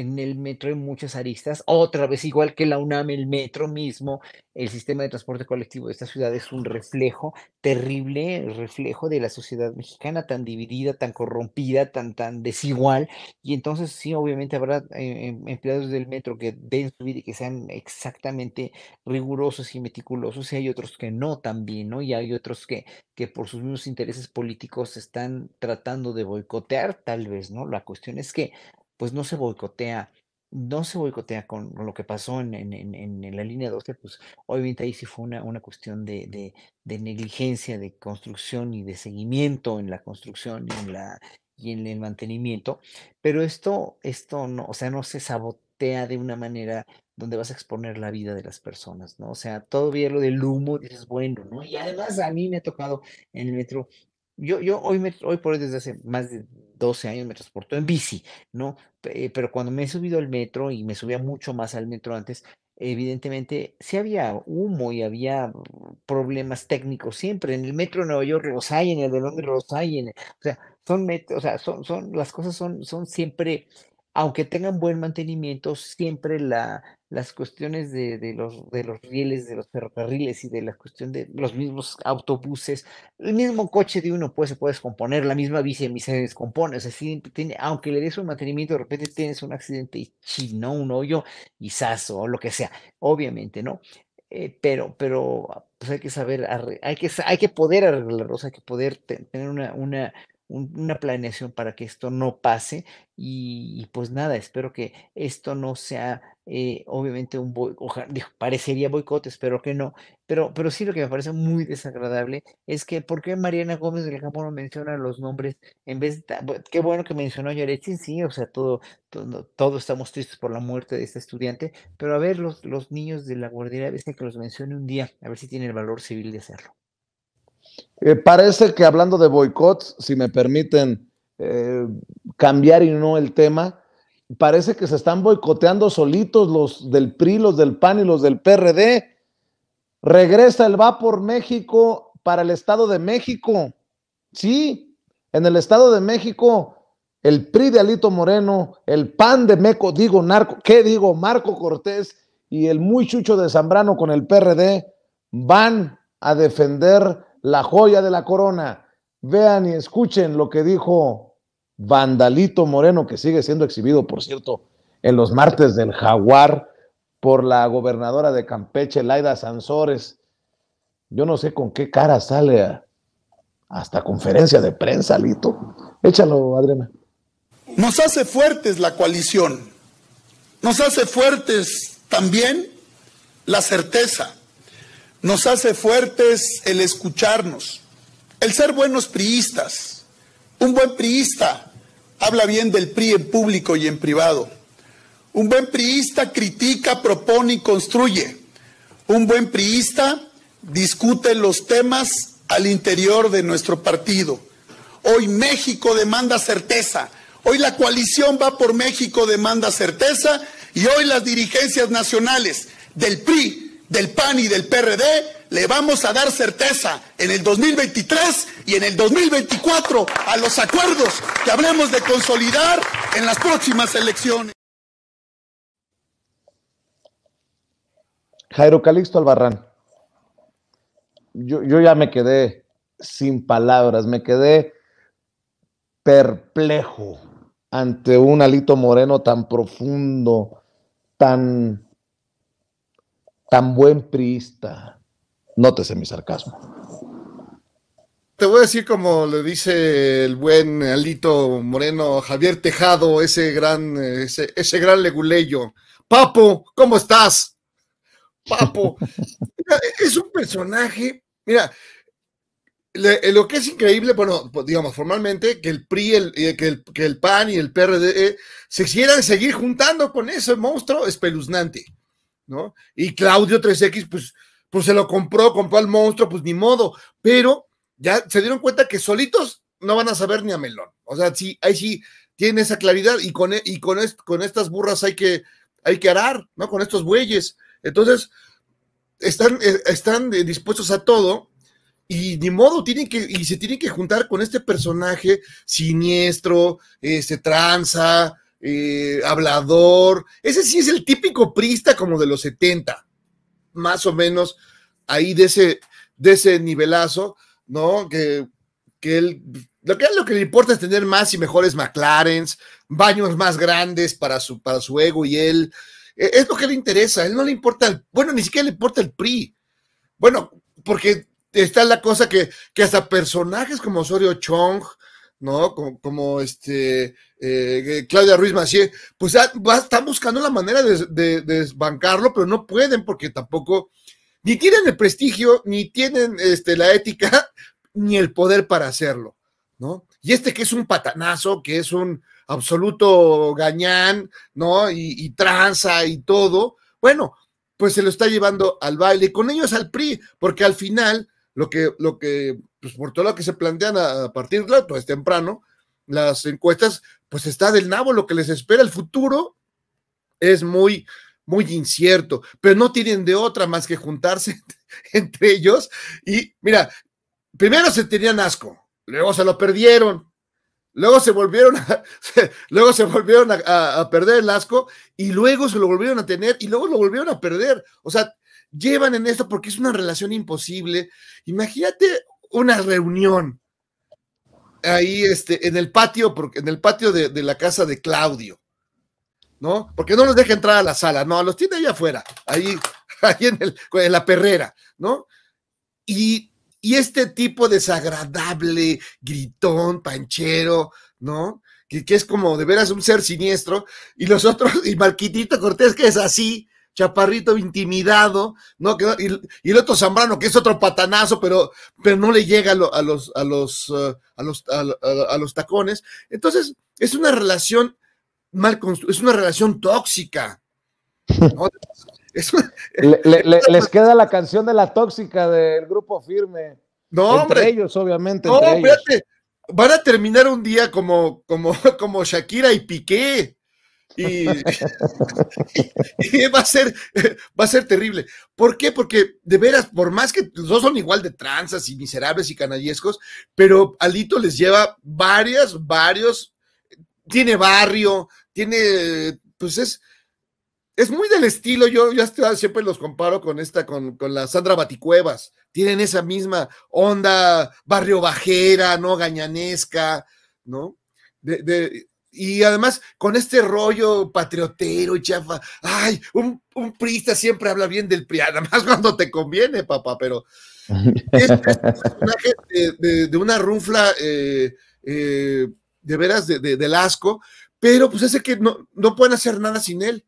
en el metro hay muchas aristas. Otra vez, igual que la UNAM, el metro mismo, el sistema de transporte colectivo de esta ciudad es un reflejo terrible, reflejo de la sociedad mexicana tan dividida, tan corrompida, tan, tan desigual. Y entonces sí, obviamente habrá eh, em, empleados del metro que den su vida y que sean exactamente rigurosos y meticulosos, y hay otros que no también, ¿no? Y hay otros que, que por sus mismos intereses políticos están tratando de boicotear, tal vez, ¿no? La cuestión es que pues no se boicotea, no se boicotea con, lo que pasó en, en, la línea 12, pues obviamente ahí sí fue una, una cuestión de, de, negligencia de construcción y de seguimiento en la construcción y en la, y en el mantenimiento, pero esto, esto no, o sea, no se sabotea de una manera donde vas a exponer la vida de las personas, ¿no? O sea, todavía lo del humo, dices, bueno, ¿no? Y además a mí me ha tocado en el metro, yo, yo hoy, me, hoy por hoy desde hace más de 12 años me transporto en bici, ¿no? Pero cuando me he subido al metro y me subía mucho más al metro antes, evidentemente sí había humo y había problemas técnicos siempre. En el metro de Nueva York los hay, en el de Londres los hay, en, o sea, son, o sea, son, son, las cosas son, son siempre, aunque tengan buen mantenimiento, siempre la, las cuestiones de, de, los, de los rieles, de los ferrocarriles y de la cuestión de los mismos autobuses, el mismo coche de uno pues, se puede descomponer, la misma bici se descompone, o sea, tiene, aunque le des un mantenimiento, de repente tienes un accidente y chino, un hoyo sazo o lo que sea, obviamente, ¿no? Eh, pero, pero pues hay que saber, hay que, hay que poder arreglarlos, hay que poder tener una, una, una planeación para que esto no pase y, pues nada, espero que esto no sea eh, obviamente un boicot, parecería boicot, espero que no, pero, pero sí lo que me parece muy desagradable es que ¿por qué Mariana Gómez del Campo no menciona los nombres en vez de, qué bueno que mencionó Yaretzin, sí, o sea, todo, todo, estamos tristes por la muerte de este estudiante, pero a ver los, los niños de la guardería, a ver que los mencione un día, a ver si tiene el valor civil de hacerlo. Eh, parece que hablando de boicots, si me permiten eh, cambiar y no el tema, parece que se están boicoteando solitos los del PRI, los del PAN y los del PRD. Regresa el Va por México para el Estado de México. Sí, en el Estado de México, el PRI de Alito Moreno, el PAN de Meco, digo narco, ¿qué digo? Marco Cortés y el muy chucho de Zambrano con el PRD van a defender la joya de la corona. Vean y escuchen lo que dijo Vandalito Moreno, que sigue siendo exhibido, por cierto, en los martes del Jaguar por la gobernadora de Campeche, Laida Sansores. Yo no sé con qué cara sale hasta conferencia de prensa, Lito. Échalo, Adriana. Nos hace fuertes la coalición. Nos hace fuertes también la certeza nos hace fuertes el escucharnos, el ser buenos priistas. Un buen priista habla bien del PRI en público y en privado. Un buen priista critica, propone y construye. Un buen priista discute los temas al interior de nuestro partido. Hoy México demanda certeza. Hoy la coalición va por México demanda certeza y hoy las dirigencias nacionales del PRI, del PAN y del PRD, le vamos a dar certeza en el 2023 y en el 2024 a los acuerdos que hablemos de consolidar en las próximas elecciones. Jairo Calixto Albarrán, yo, yo ya me quedé sin palabras, me quedé perplejo ante un alito moreno tan profundo, tan tan buen priista. Nótese mi sarcasmo. Te voy a decir como le dice el buen Alito Moreno Javier Tejado, ese gran, ese, ese gran leguleyo. Papo, ¿cómo estás? Papo, es un personaje, mira, lo que es increíble, bueno, pues, digamos, formalmente, que el PRI, el, eh, que, el, que el PAN y el PRD eh, se quieran seguir juntando con ese monstruo espeluznante. ¿No? Y Claudio 3X, pues, pues se lo compró, compró al monstruo, pues ni modo, pero ya se dieron cuenta que solitos no van a saber ni a melón. O sea, sí, ahí sí tiene esa claridad y con, y con, con estas burras hay que, hay que arar, ¿no? Con estos bueyes. Entonces, están, eh, están dispuestos a todo y ni modo, tienen que, y se tienen que juntar con este personaje siniestro, este tranza, eh, hablador. Ese sí es el típico prista como de los 70, más o menos ahí de ese, de ese nivelazo, ¿no? Que, que él, lo que, lo que le importa es tener más y mejores McLarens, baños más grandes para su, para su ego y él. E, es lo que le interesa, a él no le importa, bueno, ni siquiera le importa el PRI. Bueno, porque está la cosa que, que hasta personajes como Osorio Chong, ¿no? Como, este eh, Claudia Ruiz Macié, pues están buscando la manera de, desbancarlo, pero no pueden porque tampoco ni tienen el prestigio, ni tienen este, la ética, ni el poder para hacerlo, ¿no? y este que es un patanazo, que es un absoluto gañán, ¿no? Y, tranza y todo, bueno, pues se lo está llevando al baile, con ellos al PRI, porque al final, lo que, lo que, pues por todo lo que se plantean a, partir, de todo es temprano, las encuestas, pues está del nabo lo que les espera el futuro, es muy, muy incierto, pero no tienen de otra más que juntarse entre ellos y mira, primero se tenían asco, luego se lo perdieron, luego se volvieron a, luego se volvieron a, perder el asco y luego se lo volvieron a tener y luego lo volvieron a perder. O sea, llevan en esto porque es una relación imposible. Imagínate una reunión ahí este, en el patio, en el patio de, de la casa de Claudio ¿no? Porque no los deja entrar a la sala, no, los tiene allá afuera, ahí, ahí en, el, en la perrera, ¿no? Y, y este tipo desagradable, gritón, panchero, ¿no? Que, que, es como de veras un ser siniestro, y los otros, y Marquitito Cortés, que es así, chaparrito intimidado, ¿no? Que, y, y, el otro Zambrano, que es otro patanazo, pero, pero no le llega a, lo, a los, a los, uh, a los, a, a, los tacones. Entonces, es una relación mal es una relación tóxica. les queda la canción de la tóxica del grupo firme. No, entre ellos, obviamente. No, espérate. Van a terminar un día como, como, como Shakira y Piqué. Y, va a ser va a ser terrible. ¿Por qué? Porque de veras, por más que los dos son igual de tranzas y miserables y canallescos, pero Alito les lleva varias, varios, tiene barrio, tiene, pues es, es muy del estilo, yo, yo siempre los comparo con esta, con, con, la Sandra Baticuevas, tienen esa misma onda barrio bajera, ¿no? Gañanesca, ¿no? De, de, y además con este rollo patriotero y chafa, ay, un, un prista siempre habla bien del PRI, además cuando te conviene, papá, pero es, un personaje de, de, una runfla eh, eh, de veras de, del asco, pero pues ese que no, no pueden hacer nada sin él.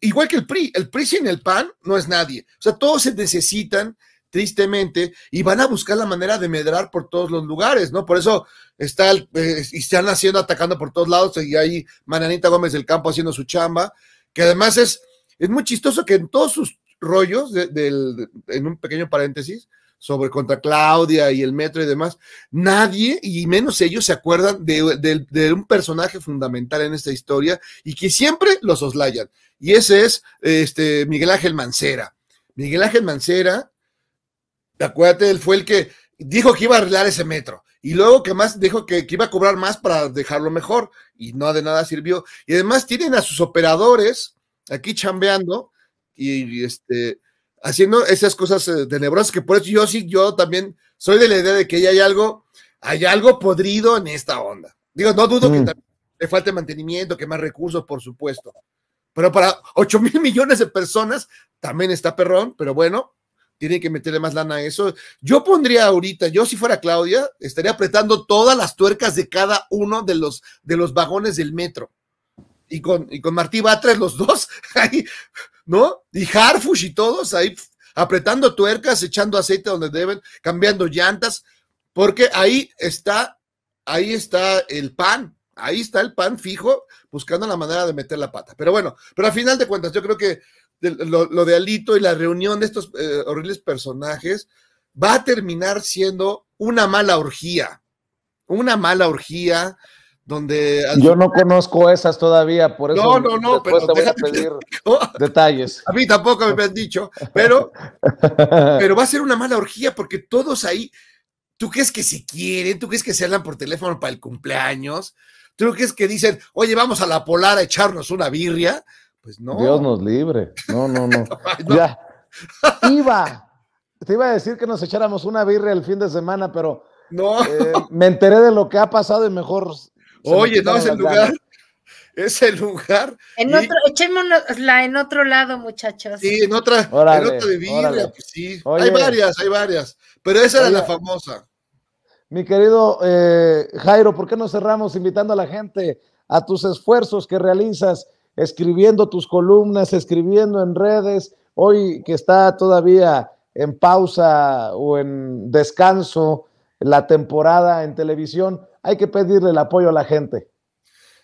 igual que el PRI, el PRI sin el PAN no es nadie. O sea, todos se necesitan tristemente y van a buscar la manera de medrar por todos los lugares, ¿no? Por eso está el, eh, y están haciendo, atacando por todos lados y ahí Mananita Gómez del Campo haciendo su chamba, que además es, es muy chistoso que en todos sus rollos, del, en un pequeño paréntesis, sobre contra Claudia y el metro y demás, nadie, y menos ellos, se acuerdan de, de, un personaje fundamental en esta historia y que siempre los soslayan. Y ese es este, Miguel Ángel Mancera. Miguel Ángel Mancera, acuérdate, él fue el que dijo que iba a arreglar ese metro. Y luego que más dijo que, que, iba a cobrar más para dejarlo mejor y no de nada sirvió. Y además tienen a sus operadores aquí chambeando y, y este haciendo esas cosas eh, tenebrosas, que por eso yo sí, yo también soy de la idea de que ya hay algo, hay algo podrido en esta onda. Digo, no dudo que mm. le falte mantenimiento, que más recursos, por supuesto. Pero para 8 mil millones de personas también está perrón, pero bueno, tienen que meterle más lana a eso. Yo pondría ahorita, yo si fuera Claudia, estaría apretando todas las tuercas de cada uno de los, de los vagones del metro. Y con, y con Martí Batres, los dos, ahí ¿no? Y Harfush y todos ahí apretando tuercas, echando aceite donde deben, cambiando llantas, porque ahí está, ahí está el pan, ahí está el pan fijo, buscando la manera de meter la pata. Pero bueno, pero a final de cuentas, yo creo que lo, de Alito y la reunión de estos eh, horribles personajes va a terminar siendo una mala orgía, una mala orgía donde... Yo no conozco esas todavía, por eso... No, no, no, pero te voy a pedir detalles. A mí tampoco me han dicho, pero, pero va a ser una mala orgía porque todos ahí, tú crees que se quieren, tú crees que se hablan por teléfono para el cumpleaños, tú crees que dicen, oye, vamos a la polar a echarnos una birria, pues no. Dios nos libre, no, no, no. Ya, iba, te iba a decir que nos echáramos una birria el fin de semana, pero... No. Eh, me enteré de lo que ha pasado y mejor Oye, no, es el lugar. Es el lugar. En otro, echémosla en otro lado, muchachos. Sí, en otra, en otra de birria, pues sí. hay varias, hay varias. Pero esa era la famosa. Mi querido eh, Jairo, ¿por qué no cerramos invitando a la gente a tus esfuerzos que realizas escribiendo tus columnas, escribiendo en redes? Hoy que está todavía en pausa o en descanso la temporada en televisión, hay que pedirle el apoyo a la gente.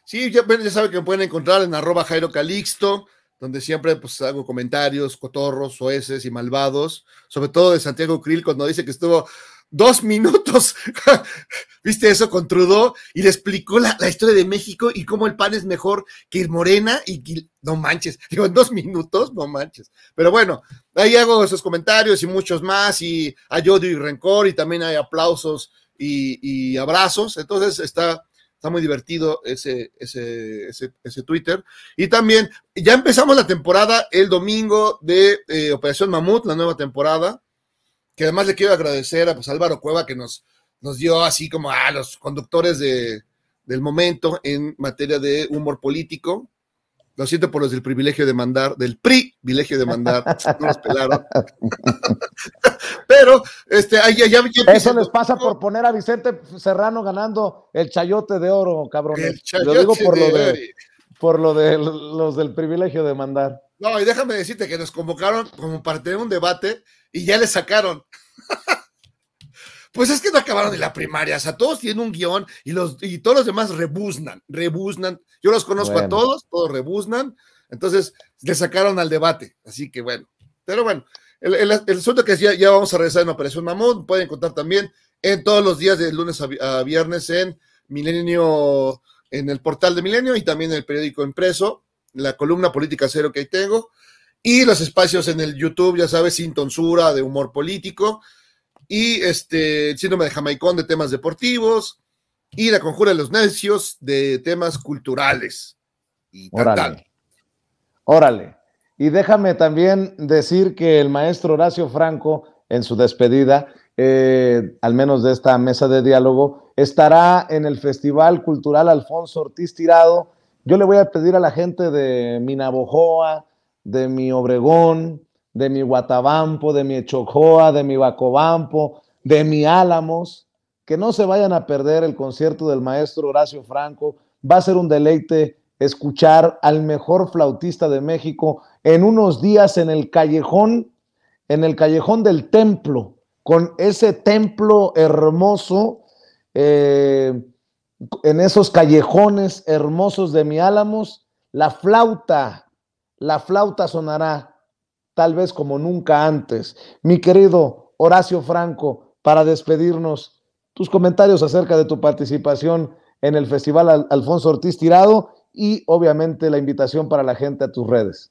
Sí, ya, saben que me pueden encontrar en arroba Jairo Calixto, donde siempre pues hago comentarios, cotorros, soeces y malvados, sobre todo de Santiago Krill cuando dice que estuvo dos minutos, viste eso con Trudeau y le explicó la, historia de México y cómo el PAN es mejor que el Morena y no manches, digo, en dos minutos, no manches. Pero bueno, ahí hago esos comentarios y muchos más y hay odio y rencor y también hay aplausos y, y abrazos, entonces está Está muy divertido ese, ese, ese, Twitter. Y también, ya empezamos la temporada el domingo de eh, Operación Mamut, la nueva temporada, que además le quiero agradecer a pues, Álvaro Cueva que nos, nos dio así como a los conductores de, del momento en materia de humor político. Lo siento por los del privilegio de mandar, del privilegio de mandar, no los pelaron. Pero, este, ahí, ya, Eso les pasa por poner a Vicente Serrano ganando el chayote de oro, cabrones. Lo digo por lo de, por lo de los del privilegio de mandar. No, y déjame decirte que nos convocaron como para tener un debate y ya le sacaron. Pues es que no acabaron de la primaria, o sea, todos tienen un guion y, los, y todos los demás rebuznan, rebuznan. Yo los conozco a todos, todos rebuznan, entonces le sacaron al debate, así que bueno. Pero bueno, el, el, asunto que ya, ya vamos a regresar en Operación Mamón, pueden contar también en todos los días de lunes a, viernes en Milenio, en el portal de Milenio y también en el periódico impreso, la columna política cero que ahí tengo, y los espacios en el YouTube, ya sabes, sin tonsura, de humor político, y este, el síndrome de Jamaicón de temas deportivos, y la conjura de los necios de temas culturales. Y Órale. Órale. Y déjame también decir que el maestro Horacio Franco, en su despedida, eh, al menos de esta mesa de diálogo, estará en el Festival Cultural Alfonso Ortiz Tirado. Yo le voy a pedir a la gente de mi Navojoa, de mi Obregón, de mi Guatabampo, de mi Echojoa, de mi Bacobampo, de mi Álamos, que no se vayan a perder el concierto del maestro Horacio Franco. Va a ser un deleite escuchar al mejor flautista de México en unos días en el callejón, en el callejón del templo, con ese templo hermoso, eh, en esos callejones hermosos de mi Álamos, la flauta, la flauta sonará tal vez como nunca antes. Mi querido Horacio Franco, para despedirnos, tus comentarios acerca de tu participación en el Festival Alfonso Ortiz Tirado y obviamente la invitación para la gente a tus redes.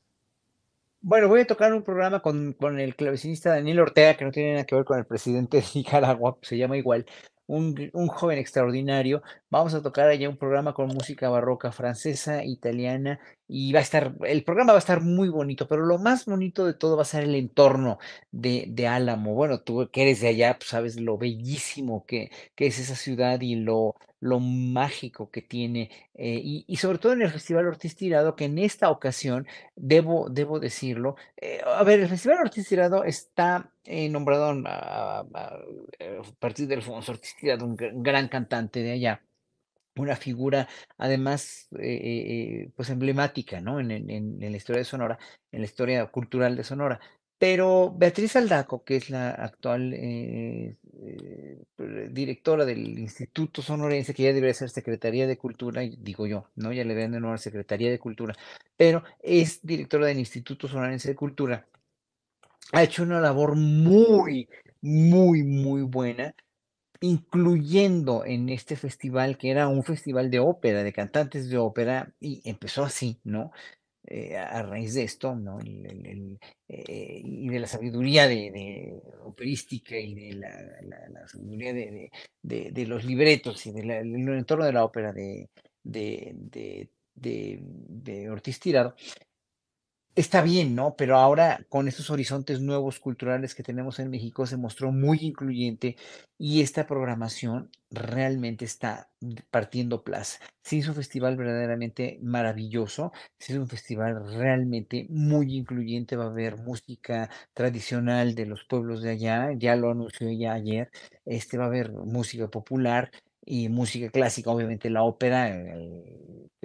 Bueno, voy a tocar un programa con, con el clavecinista Daniel Ortega, que no tiene nada que ver con el presidente de Nicaragua, se llama igual, un, un, joven extraordinario. Vamos a tocar allá un programa con música barroca francesa, italiana, y va a estar, el programa va a estar muy bonito, pero lo más bonito de todo va a ser el entorno de, de Álamo. Bueno, tú que eres de allá, pues sabes lo bellísimo que, que es esa ciudad y lo, lo mágico que tiene, eh, y, sobre todo en el Festival Ortiz Tirado, que en esta ocasión, debo, debo decirlo, eh, a ver, el Festival Ortiz Tirado está eh, nombrado a, partir de Alfonso Ortiz Tirado, un gran cantante de allá una figura además pues emblemática ¿no? En, en, la historia de Sonora, en la historia cultural de Sonora. Pero Beatriz Aldaco, que es la actual eh, eh, directora del Instituto Sonorense, que ya debería ser Secretaría de Cultura, digo yo, ¿no? Ya le deben de nuevo Secretaría de Cultura, pero es directora del Instituto Sonorense de Cultura. Ha hecho una labor muy, muy, muy buena, incluyendo en este festival, que era un festival de ópera, de cantantes de ópera, y empezó así, ¿no? Eh, a raíz de esto, ¿no? Eh, y de la sabiduría de, operística y de la, sabiduría de, los libretos y del entorno de la ópera de Ortiz Tirado, está bien, ¿no? Pero ahora con estos horizontes nuevos culturales que tenemos en México se mostró muy incluyente y esta programación realmente está partiendo plaza. Sí es un festival verdaderamente maravilloso, sí es un festival realmente muy incluyente, va a haber música tradicional de los pueblos de allá, ya lo anunció ya ayer, este va a haber música popular, y música clásica, obviamente la ópera,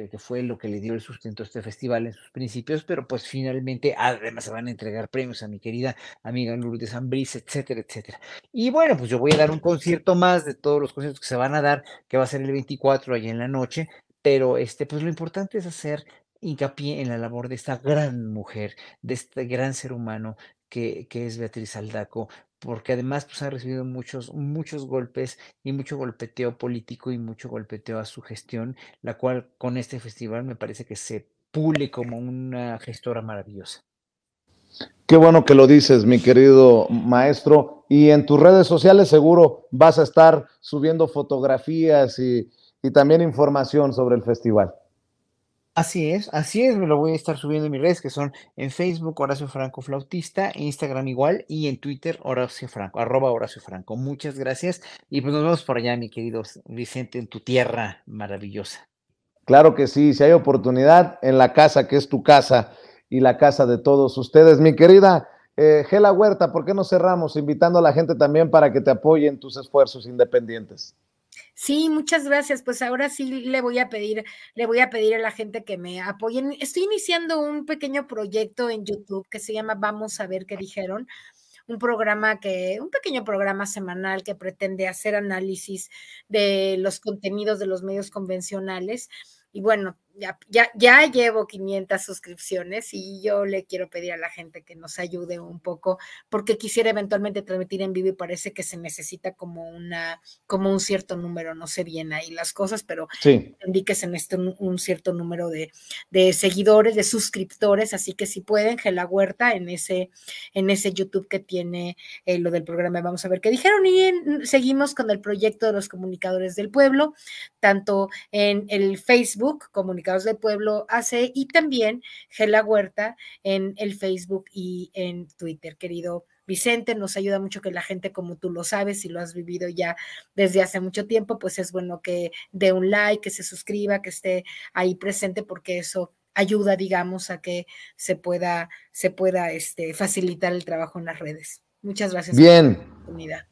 que fue lo que le dio el sustento a este festival en sus principios, pero pues finalmente además se van a entregar premios a mi querida amiga Lourdes Ambris, etcétera, etcétera. Y bueno, pues yo voy a dar un concierto más de todos los conciertos que se van a dar, que va a ser el 24 allá en la noche, pero este, pues lo importante es hacer hincapié en la labor de esta gran mujer, de este gran ser humano que, que es Beatriz Aldaco, porque además pues, ha recibido muchos, muchos golpes y mucho golpeteo político y mucho golpeteo a su gestión, la cual con este festival me parece que se pule como una gestora maravillosa. Qué bueno que lo dices, mi querido maestro. Y en tus redes sociales seguro vas a estar subiendo fotografías y, y también información sobre el festival. Así es, así es, me lo voy a estar subiendo en mis redes que son en Facebook Horacio Franco Flautista, Instagram igual y en Twitter Horacio Franco, arroba Horacio Franco. Muchas gracias y pues nos vemos por allá, mi querido Vicente, en tu tierra maravillosa. Claro que sí, si hay oportunidad en la casa que es tu casa y la casa de todos ustedes. Mi querida eh, Gela Huerta, ¿por qué no cerramos invitando a la gente también para que te apoye en tus esfuerzos independientes? Sí, muchas gracias. Pues ahora sí le voy a pedir, le voy a pedir a la gente que me apoyen. Estoy iniciando un pequeño proyecto en YouTube que se llama Vamos a ver qué dijeron. Un programa que, un pequeño programa semanal que pretende hacer análisis de los contenidos de los medios convencionales. Y bueno, ya, ya, llevo 500 suscripciones y yo le quiero pedir a la gente que nos ayude un poco porque quisiera eventualmente transmitir en vivo y parece que se necesita como una, como un cierto número, no sé bien ahí las cosas, pero sí. entendí que se necesita un, cierto número de, seguidores, de suscriptores, así que si pueden, Gela Huerta en ese, en ese YouTube que tiene eh, lo del programa, vamos a ver qué dijeron y seguimos con el proyecto de los comunicadores del pueblo, tanto en el Facebook, comunicadores del Pueblo hace y también Gela Huerta en el Facebook y en Twitter, querido Vicente, nos ayuda mucho que la gente, como tú lo sabes y lo has vivido ya desde hace mucho tiempo, pues es bueno que dé un like, que se suscriba, que esté ahí presente, porque eso ayuda, digamos, a que se pueda, se pueda este, facilitar el trabajo en las redes. Muchas gracias. Bien.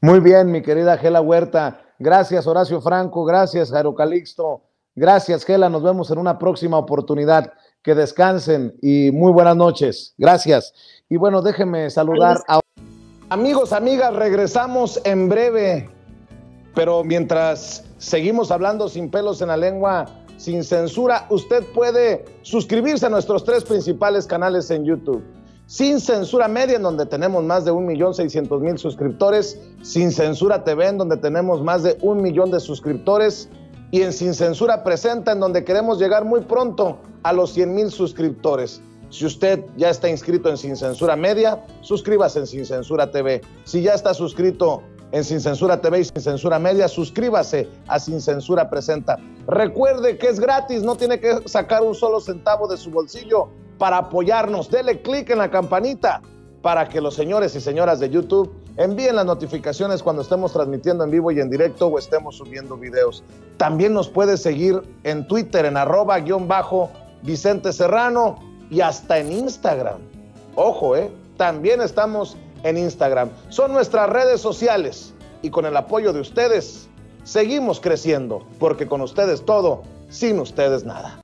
Muy bien, mi querida Gela Huerta. Gracias, Horacio Franco. Gracias, Jairo Calixto. Gracias, Gela. Nos vemos en una próxima oportunidad. Que descansen y muy buenas noches. Gracias. Y bueno, déjenme saludar a amigos, amigas. Regresamos en breve. Pero mientras seguimos hablando sin pelos en la lengua, sin censura, usted puede suscribirse a nuestros tres principales canales en YouTube. Sin Censura Media, en donde tenemos más de 1.600.000 suscriptores. Sin Censura TV, en donde tenemos más de un millón de suscriptores y en Sin Censura Presenta, en donde queremos llegar muy pronto a los 100 mil suscriptores. Si usted ya está inscrito en Sin Censura Media, suscríbase en Sin Censura TV. Si ya está suscrito en Sin Censura TV y Sin Censura Media, suscríbase a Sin Censura Presenta. Recuerde que es gratis, no tiene que sacar un solo centavo de su bolsillo para apoyarnos. Dele clic en la campanita para que los señores y señoras de YouTube envíen las notificaciones cuando estemos transmitiendo en vivo y en directo o estemos subiendo videos. También nos puede seguir en Twitter en arroba guion bajo Vicente Serrano y hasta en Instagram. Ojo, ¿eh? También estamos en Instagram. Son nuestras redes sociales y con el apoyo de ustedes seguimos creciendo porque con ustedes todo, sin ustedes nada.